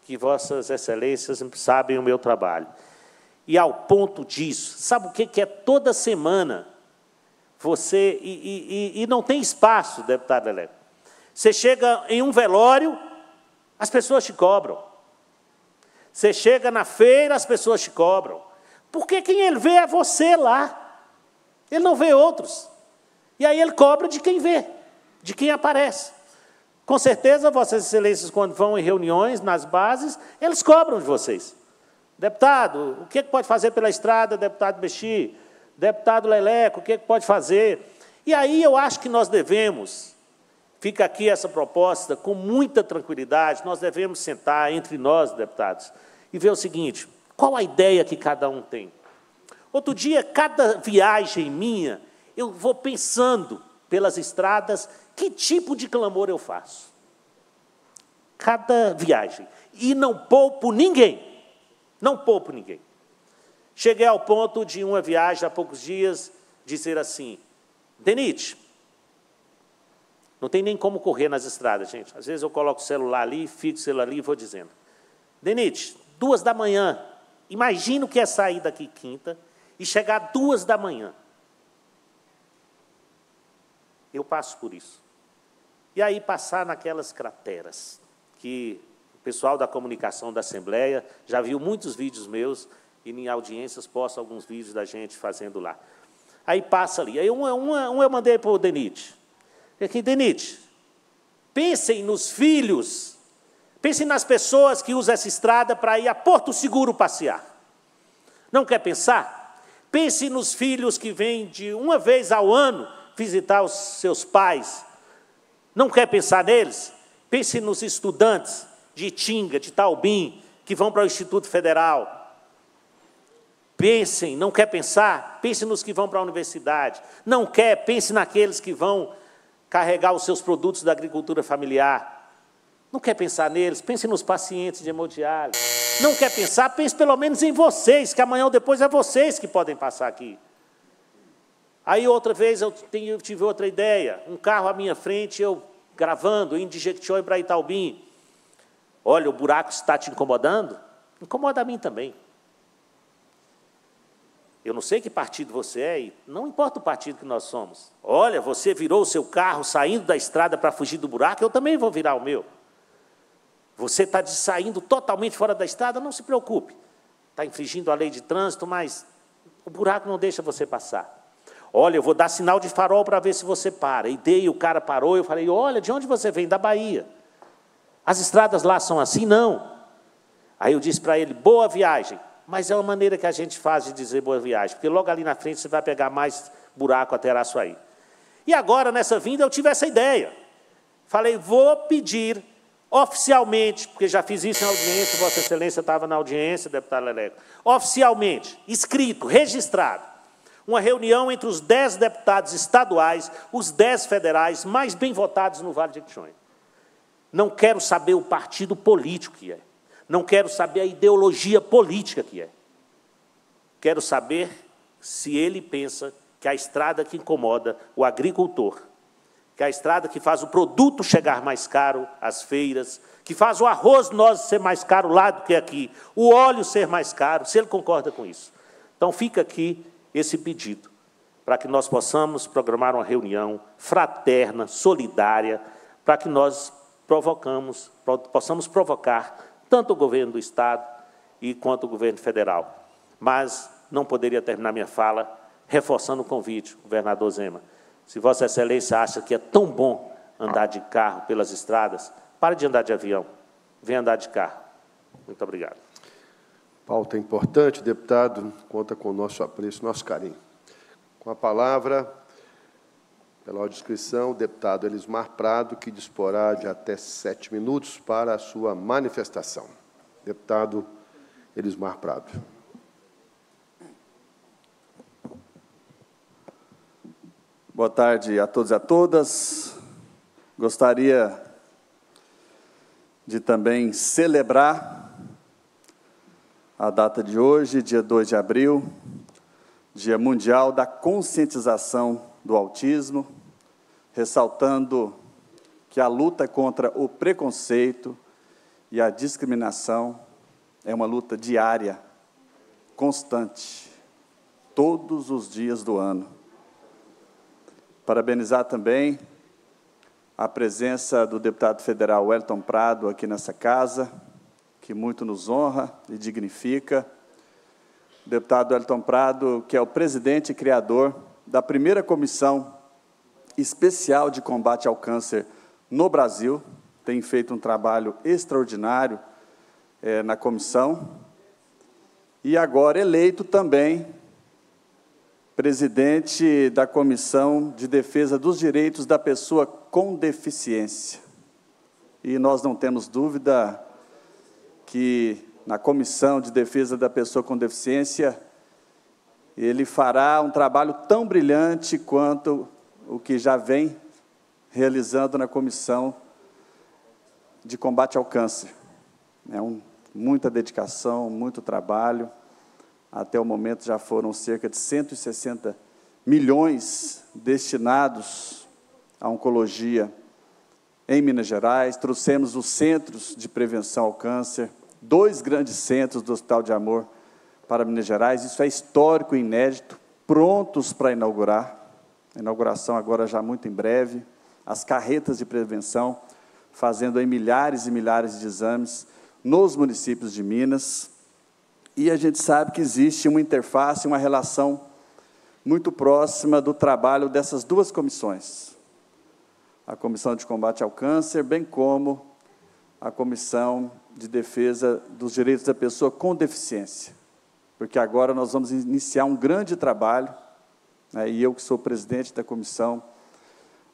que vossas excelências sabem o meu trabalho, e ao ponto disso, sabe o que é toda semana você, e, e, e não tem espaço, deputado Eleco, você chega em um velório, as pessoas te cobram. Você chega na feira, as pessoas te cobram. Porque quem ele vê é você lá. Ele não vê outros. E aí ele cobra de quem vê, de quem aparece. Com certeza, Vossas Excelências, quando vão em reuniões nas bases, eles cobram de vocês. Deputado, o que, pode fazer pela estrada, deputado Bexi? Deputado Leleco, o que pode fazer? E aí eu acho que nós devemos, fica aqui essa proposta, com muita tranquilidade, nós devemos sentar entre nós, deputados, e ver o seguinte: qual a ideia que cada um tem? Outro dia, cada viagem minha, eu vou pensando pelas estradas que tipo de clamor eu faço. Cada viagem. E não poupo ninguém. Não poupo ninguém. Cheguei ao ponto de uma viagem há poucos dias dizer assim: Denite, não tem nem como correr nas estradas, gente. Às vezes eu coloco o celular ali, fico o celular ali e vou dizendo. Denite, duas da manhã. Imagina o que é sair daqui quinta e chegar duas da manhã. Eu passo por isso. E aí passar naquelas crateras, que o pessoal da comunicação da Assembleia já viu muitos vídeos meus e em audiências posta alguns vídeos da gente fazendo lá. Aí passa ali. Aí uma, uma, uma eu mandei para o Denite. Aqui, Denite, pensem nos filhos, pensem nas pessoas que usam essa estrada para ir a Porto Seguro passear. Não quer pensar? Pense nos filhos que vêm de uma vez ao ano visitar os seus pais. Não quer pensar neles? Pense nos estudantes de Tinga, de Taubim, que vão para o Instituto Federal. Pensem, não quer pensar? Pense nos que vão para a universidade. Não quer? Pense naqueles que vão carregar os seus produtos da agricultura familiar. Não quer pensar neles? Pense nos pacientes de hemodiálise. Não quer pensar? Pense pelo menos em vocês, que amanhã ou depois é vocês que podem passar aqui. Aí outra vez eu, tenho, eu tive outra ideia, um carro à minha frente, eu gravando, indo Jequitinhonha para Itaubim. Olha, o buraco está te incomodando? Incomoda a mim também. Eu não sei que partido você é, e não importa o partido que nós somos. Olha, você virou o seu carro saindo da estrada para fugir do buraco, eu também vou virar o meu. Você está saindo totalmente fora da estrada, não se preocupe. Está infringindo a lei de trânsito, mas o buraco não deixa você passar. Olha, eu vou dar sinal de farol para ver se você para. E dei, o cara parou, eu falei, olha, de onde você vem? Da Bahia. As estradas lá são assim? Não. Aí eu disse para ele, boa viagem. Mas é uma maneira que a gente faz de dizer boa viagem, porque logo ali na frente você vai pegar mais buraco até Araçuaí. E agora, nessa vinda, eu tive essa ideia. Falei, vou pedir oficialmente, porque já fiz isso em audiência, Vossa Excelência estava na audiência, deputado Leleco, oficialmente, escrito, registrado, uma reunião entre os dez deputados estaduais, os dez federais mais bem votados no Vale de Jequitinhonha. Não quero saber o partido político que é. Não quero saber a ideologia política que é. Quero saber se ele pensa que a estrada que incomoda o agricultor, que a estrada que faz o produto chegar mais caro às feiras, que faz o arroz nós ser mais caro lá do que aqui, o óleo ser mais caro, se ele concorda com isso. Então fica aqui esse pedido, para que nós possamos programar uma reunião fraterna, solidária, para que nós provocamos, possamos provocar tanto o governo do Estado e quanto o governo federal. Mas não poderia terminar minha fala reforçando o convite, governador Zema. Se Vossa Excelência acha que é tão bom andar de carro pelas estradas, pare de andar de avião, venha andar de carro. Muito obrigado. Pauta importante, deputado, conta com o nosso apreço, nosso carinho. Com a palavra, pela descrição, o deputado Elismar Prado, que disporá de até sete minutos para a sua manifestação. Deputado Elismar Prado. Boa tarde a todos e a todas. Gostaria de também celebrar a data de hoje, dia 2 de abril, Dia Mundial da Conscientização do Autismo, ressaltando que a luta contra o preconceito e a discriminação é uma luta diária, constante, todos os dias do ano. Parabenizar também a presença do deputado federal Wellington Prado aqui nessa casa, que muito nos honra e dignifica. O deputado Elton Prado, que é o presidente e criador da primeira comissão especial de combate ao câncer no Brasil, tem feito um trabalho extraordinário é, na comissão. E agora eleito também presidente da Comissão de Defesa dos Direitos da Pessoa com Deficiência. E nós não temos dúvida que na Comissão de Defesa da Pessoa com Deficiência ele fará um trabalho tão brilhante quanto o que já vem realizando na comissão de combate ao câncer. É um, muita dedicação, muito trabalho. Até o momento já foram cerca de 160 milhões destinados à oncologia em Minas Gerais. Trouxemos os centros de prevenção ao câncer, dois grandes centros do Hospital de Amor para Minas Gerais. Isso é histórico e inédito, prontos para inaugurar. A inauguração agora já muito em breve. As carretas de prevenção, fazendo aí milhares e milhares de exames nos municípios de Minas. E a gente sabe que existe uma interface, uma relação muito próxima do trabalho dessas duas comissões. A Comissão de Combate ao Câncer, bem como a Comissão de Defesa dos Direitos da Pessoa com Deficiência. Porque agora nós vamos iniciar um grande trabalho, né, e eu que sou presidente da Comissão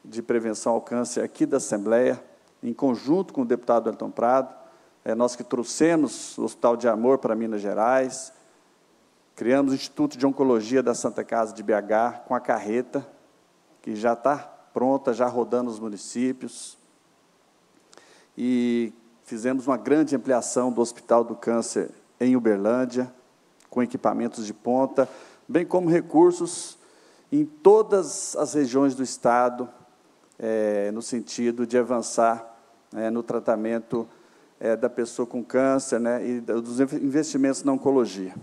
de Prevenção ao Câncer aqui da Assembleia, em conjunto com o deputado Elton Prado, é nós que trouxemos o Hospital de Amor para Minas Gerais, criamos o Instituto de Oncologia da Santa Casa de BH com a carreta, que já está pronta, já rodando os municípios, e fizemos uma grande ampliação do Hospital do Câncer em Uberlândia, com equipamentos de ponta, bem como recursos em todas as regiões do Estado, é, no sentido de avançar é, no tratamento é, da pessoa com câncer né, e dos investimentos na oncologia.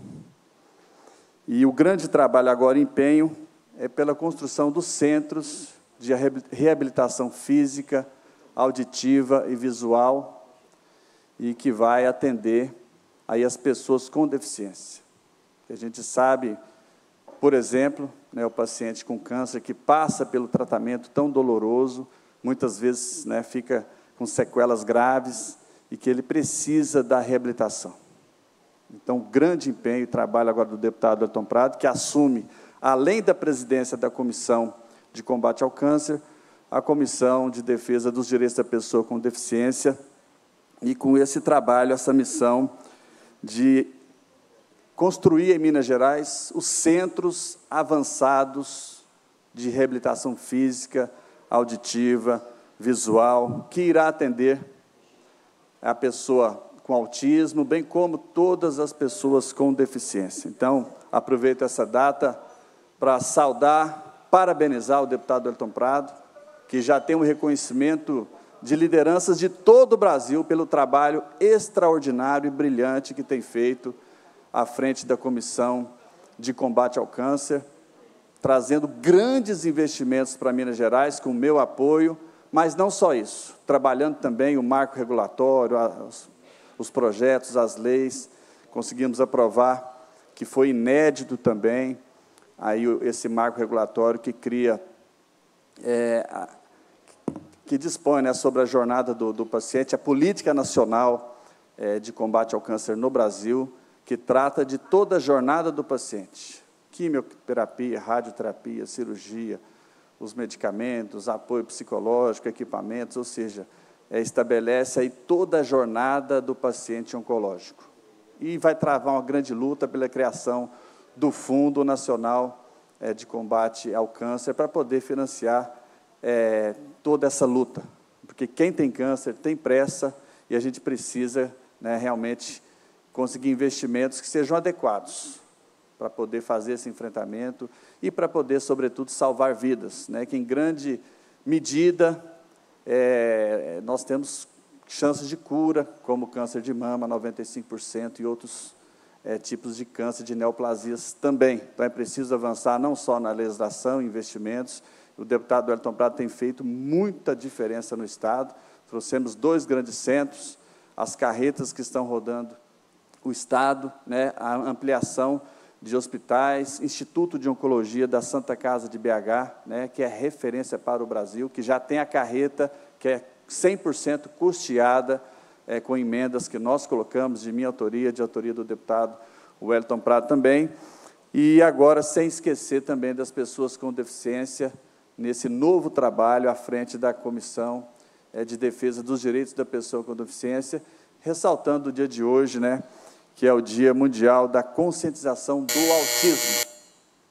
E o grande trabalho agora, empenho, é pela construção dos centros de reabilitação física, auditiva e visual, e que vai atender aí as pessoas com deficiência. A gente sabe, por exemplo, né, o paciente com câncer que passa pelo tratamento tão doloroso, muitas vezes né, fica com sequelas graves e que ele precisa da reabilitação. Então, grande empenho e trabalho agora do deputado Elton Prado, que assume, além da presidência da Comissão de Combate ao Câncer, a Comissão de Defesa dos Direitos da Pessoa com Deficiência, e com esse trabalho, essa missão de construir em Minas Gerais os centros avançados de reabilitação física, auditiva, visual, que irá atender a pessoa com autismo, bem como todas as pessoas com deficiência. Então, aproveito essa data para saudar, parabenizar o deputado Elton Prado, que já tem um reconhecimento de lideranças de todo o Brasil pelo trabalho extraordinário e brilhante que tem feito à frente da Comissão de Combate ao Câncer, trazendo grandes investimentos para Minas Gerais, com o meu apoio, mas não só isso, trabalhando também o marco regulatório, os, os projetos, as leis, conseguimos aprovar, que foi inédito também, aí esse marco regulatório que cria, é, que dispõe né, sobre a jornada do, do, paciente, a política nacional é, de combate ao câncer no Brasil, que trata de toda a jornada do paciente, quimioterapia, radioterapia, cirurgia, os medicamentos, apoio psicológico, equipamentos, ou seja, é, estabelece aí toda a jornada do paciente oncológico. E vai travar uma grande luta pela criação do Fundo Nacional é, de Combate ao Câncer para poder financiar é, toda essa luta. Porque quem tem câncer tem pressa e a gente precisa né, realmente conseguir investimentos que sejam adequados para poder fazer esse enfrentamento e para poder, sobretudo, salvar vidas, né? que em grande medida é, nós temos chances de cura, como câncer de mama, 95%, e outros é, tipos de câncer de neoplasias também. Então é preciso avançar não só na legislação, investimentos. O deputado Elton Prado tem feito muita diferença no Estado. Trouxemos dois grandes centros, as carretas que estão rodando o Estado, né, a ampliação de hospitais, Instituto de Oncologia da Santa Casa de BH, né, que é referência para o Brasil, que já tem a carreta que é 100% custeada é, com emendas que nós colocamos, de minha autoria, de autoria do deputado Wellington Prado também. E agora, sem esquecer também das pessoas com deficiência, nesse novo trabalho à frente da Comissão é, de Defesa dos Direitos da Pessoa com Deficiência, ressaltando o dia de hoje, né, que é o Dia Mundial da Conscientização do Autismo.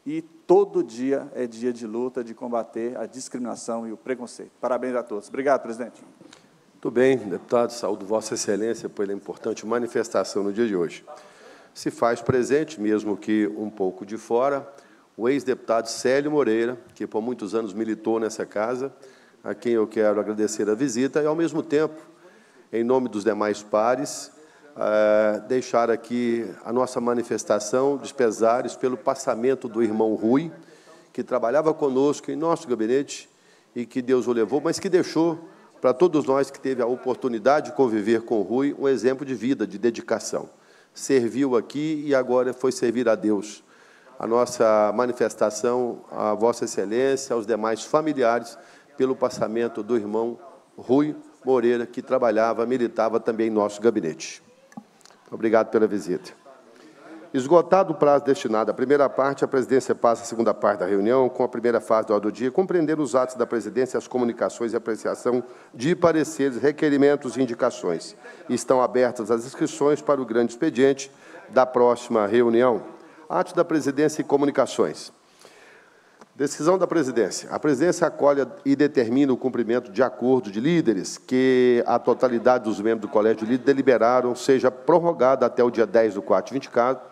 e todo dia é dia de luta de combater a discriminação e o preconceito. Parabéns a todos. Obrigado, presidente. Muito bem, deputado, saúdo Vossa Excelência pela importante manifestação no dia de hoje. Se faz presente, mesmo que um pouco de fora, o ex-deputado Célio Moreira, que por muitos anos militou nessa casa, a quem eu quero agradecer a visita e, ao mesmo tempo, em nome dos demais pares, uh, deixar aqui a nossa manifestação de pesares pelo passamento do irmão Rui, que trabalhava conosco em nosso gabinete e que Deus o levou, mas que deixou para todos nós que teve a oportunidade de conviver com o Rui um exemplo de vida, de dedicação. Serviu aqui e agora foi servir a Deus. A nossa manifestação a Vossa Excelência, aos demais familiares, pelo passamento do irmão Rui Moreira, que trabalhava, militava também em nosso gabinete. Obrigado pela visita. Esgotado o prazo destinado à primeira parte, a presidência passa à segunda parte da reunião, com a primeira fase do ordem do dia, compreender os atos da presidência, as comunicações e apreciação de pareceres, requerimentos e indicações. Estão abertas as inscrições para o grande expediente da próxima reunião. Atos da presidência e comunicações. Decisão da presidência. A presidência acolhe e determina o cumprimento de acordo de líderes que a totalidade dos membros do colégio de líderes deliberaram seja prorrogada até o dia 10 do 4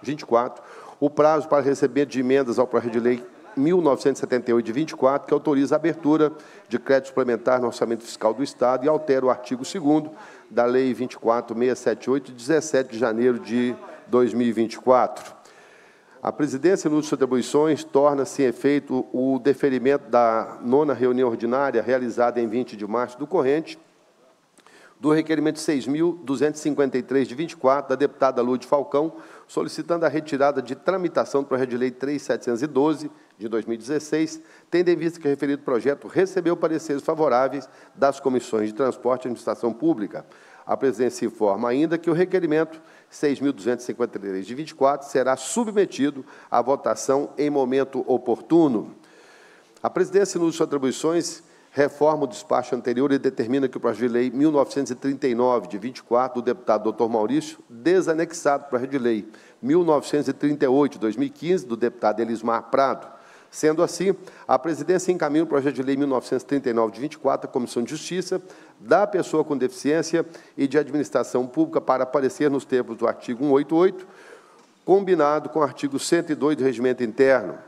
24 o prazo para recebimento de emendas ao projeto de lei 1978 de 24, que autoriza a abertura de crédito suplementar no orçamento fiscal do Estado e altera o artigo 2 da Lei 24678, de 17 de janeiro de 2024. A presidência no uso de atribuições torna-se em efeito o deferimento da nona reunião ordinária realizada em 20 de março do corrente, do requerimento 6.253 de 24 da deputada Lúcia Falcão, solicitando a retirada de tramitação do projeto de lei 3712 de 2016, tendo em vista que o referido projeto recebeu pareceres favoráveis das comissões de transporte e administração pública. A presidência informa ainda que o requerimento 6.253 de 24 será submetido à votação em momento oportuno. A presidência, nos suas atribuições, reforma o despacho anterior e determina que o projeto de lei 1939, de 24, do deputado Dr. Maurício, desanexado para o projeto de lei 1938, de 2015, do deputado Elismar Prado, Sendo assim, a presidência encaminha o projeto de lei 1939 de 24 à Comissão de Justiça da pessoa com deficiência e de administração pública para aparecer nos termos do artigo 188, combinado com o artigo 102 do Regimento Interno.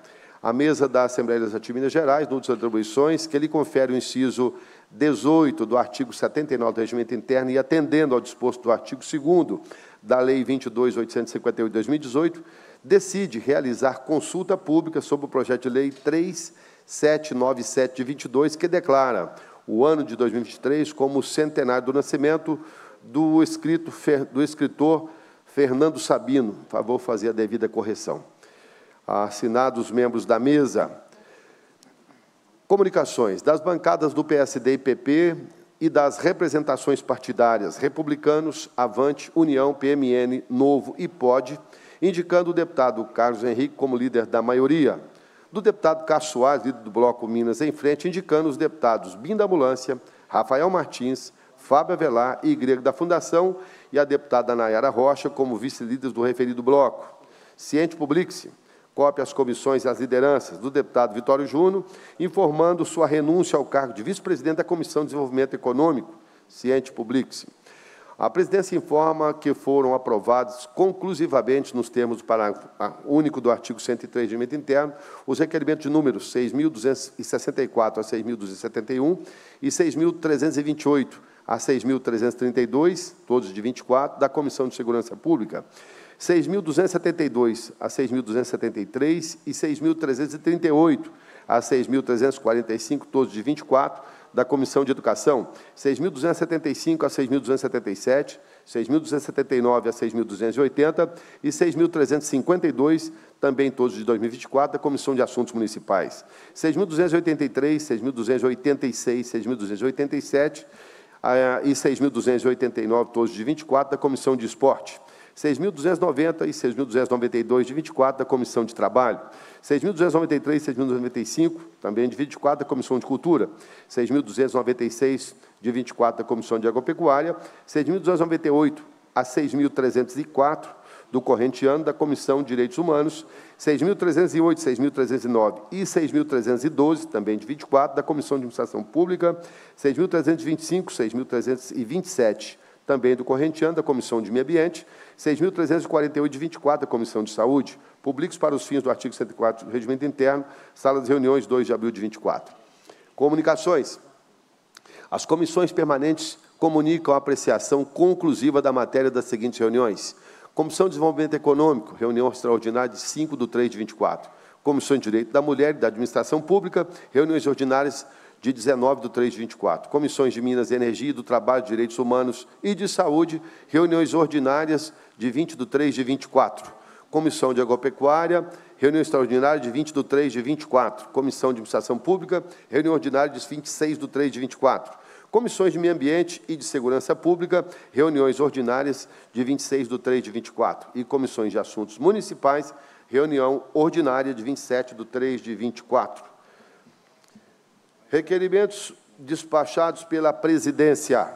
A mesa da Assembleia Legislativa de Minas Gerais, no de atribuições, que lhe confere o inciso 18 do artigo 79 do Regimento Interno e atendendo ao disposto do artigo 2 da Lei 22.858 de 2018, decide realizar consulta pública sobre o projeto de lei 3797 de 22, que declara o ano de 2023 como o centenário do nascimento do, escrito, do escritor Fernando Sabino. Por favor, fazer a devida correção. Assinados os membros da mesa. Comunicações das bancadas do PSD e PP e das representações partidárias Republicanos, Avante, União, PMN, Novo e POD indicando o deputado Carlos Henrique como líder da maioria. Do deputado Cássio Soares, líder do Bloco Minas em Frente, indicando os deputados Binda Ambulância, Rafael Martins, Fábio Avelar e Grego da Fundação e a deputada Nayara Rocha como vice-líderes do referido bloco. Ciente Publique-se, cópia as comissões e as lideranças do deputado Vitório Júnior, informando sua renúncia ao cargo de vice-presidente da Comissão de Desenvolvimento Econômico. Ciente Publique-se. A presidência informa que foram aprovados conclusivamente, nos termos do parágrafo único do artigo 103 do regimento interno, os requerimentos de números 6.264 a 6.271 e 6.328 a 6.332, todos de 24, da Comissão de Segurança Pública, 6.272 a 6.273 e 6.338 a 6.345, todos de 24, da Comissão de Educação, 6.275 a 6.277, 6.279 a 6.280 e 6.352, também todos de 2024, da Comissão de Assuntos Municipais. 6.283, 6.286, 6.287 e 6.289, todos de 24, da Comissão de Esporte. 6.290 e 6.292 de 24 da Comissão de Trabalho, 6.293 e 6.295 também de 24 da Comissão de Cultura, 6.296 de 24 da Comissão de Agropecuária, 6.298 a 6.304 do corrente ano da Comissão de Direitos Humanos, 6.308, 6.309 e 6.312, também de 24, da Comissão de Administração Pública, 6.325, 6.327, também do corrente ano da Comissão de Meio Ambiente, 6.348 de 24 da Comissão de Saúde, públicos para os fins do artigo 104 do Regimento Interno, sala de reuniões 2 de abril de 24. Comunicações. As comissões permanentes comunicam a apreciação conclusiva da matéria das seguintes reuniões. Comissão de Desenvolvimento Econômico, reunião extraordinária de 5 de 3 de 24. Comissão de Direito da Mulher e da Administração Pública, reuniões ordinárias de 19 de 3 de 24. Comissões de Minas e Energia, do Trabalho, Direitos Humanos e de Saúde, reuniões ordinárias de 20 de 3 de 24. Comissão de Agropecuária, reunião extraordinária de 20 de 3 de 24. Comissão de Administração Pública, reunião ordinária de 26 de 3 de 24 Comissões de Meio Ambiente e de Segurança Pública, reuniões ordinárias de 26 de 3 de 24. E comissões de Assuntos Municipais, reunião ordinária de 27 de 3 de 24. Requerimentos despachados pela presidência.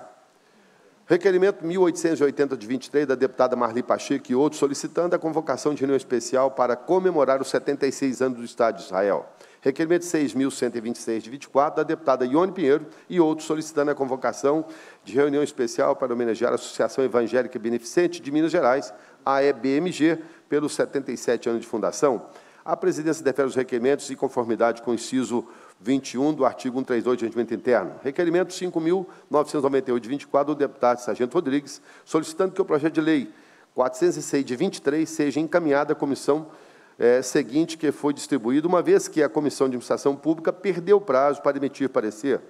Requerimento 1880 de 23 da deputada Marli Pacheco e outros solicitando a convocação de reunião especial para comemorar os 76 anos do Estado de Israel. Requerimento 6.126 de 24, da deputada Ione Pinheiro e outros solicitando a convocação de reunião especial para homenagear a Associação Evangélica Beneficente de Minas Gerais, a EBMG, pelos 77 anos de fundação. A presidência defere os requerimentos em conformidade com o inciso 21 do artigo 132 do Regimento Interno. Requerimento 5.998 de 24 do deputado Sargento Rodrigues, solicitando que o projeto de lei 406 de 23 seja encaminhado à comissão é, seguinte que foi distribuído, uma vez que a Comissão de Administração Pública perdeu o prazo para emitir parecer.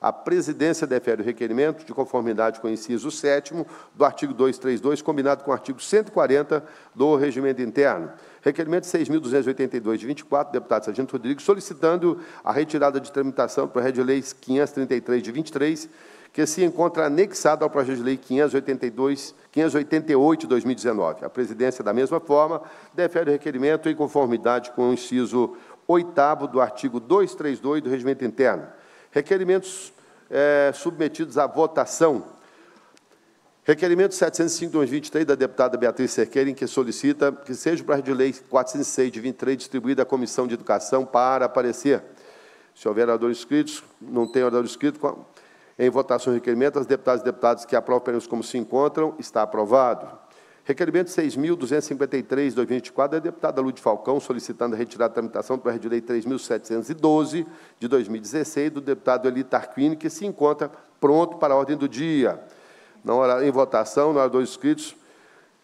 A presidência defere o requerimento de conformidade com o inciso 7 do artigo 232, combinado com o artigo 140 do Regimento Interno. Requerimento 6.282 de 24, deputado Sargento Rodrigues, solicitando a retirada de tramitação do projeto de lei 533 de 23, que se encontra anexado ao projeto de lei 582, 588 de 2019. A presidência, da mesma forma, defere o requerimento em conformidade com o inciso 8 do artigo 232 do Regimento Interno. Requerimentos é, submetidos à votação. Requerimento 705-2023 da deputada Beatriz Cerqueira, em que solicita que seja o projeto de lei 406 de 23 distribuído à Comissão de Educação para aparecer. Se houver oradores inscritos, não tem orador inscrito, em votação o requerimento, as deputadas e deputados que aprovam como se encontram, está aprovado. Requerimento 6.253, 2024, da deputada Lúcia Falcão, solicitando a retirada da tramitação do projeto de lei 3.712, de 2016, do deputado Eli Tarquini, que se encontra pronto para a ordem do dia. Na hora, em votação, na hora dos inscritos,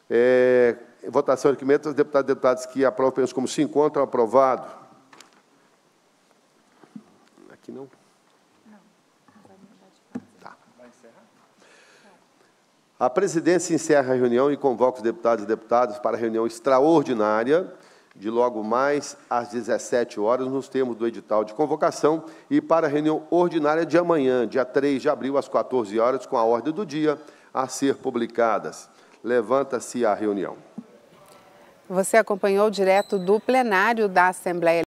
é, votação do requerimento, os deputados e deputadas que aprovam apenas como se encontram, aprovado. Aqui não. A presidência encerra a reunião e convoca os deputados e deputadas para reunião extraordinária de logo mais às 17 horas, nos termos do edital de convocação, e para a reunião ordinária de amanhã, dia 3 de abril, às 14 horas, com a ordem do dia a ser publicadas. Levanta-se a reunião. Você acompanhou direto do plenário da Assembleia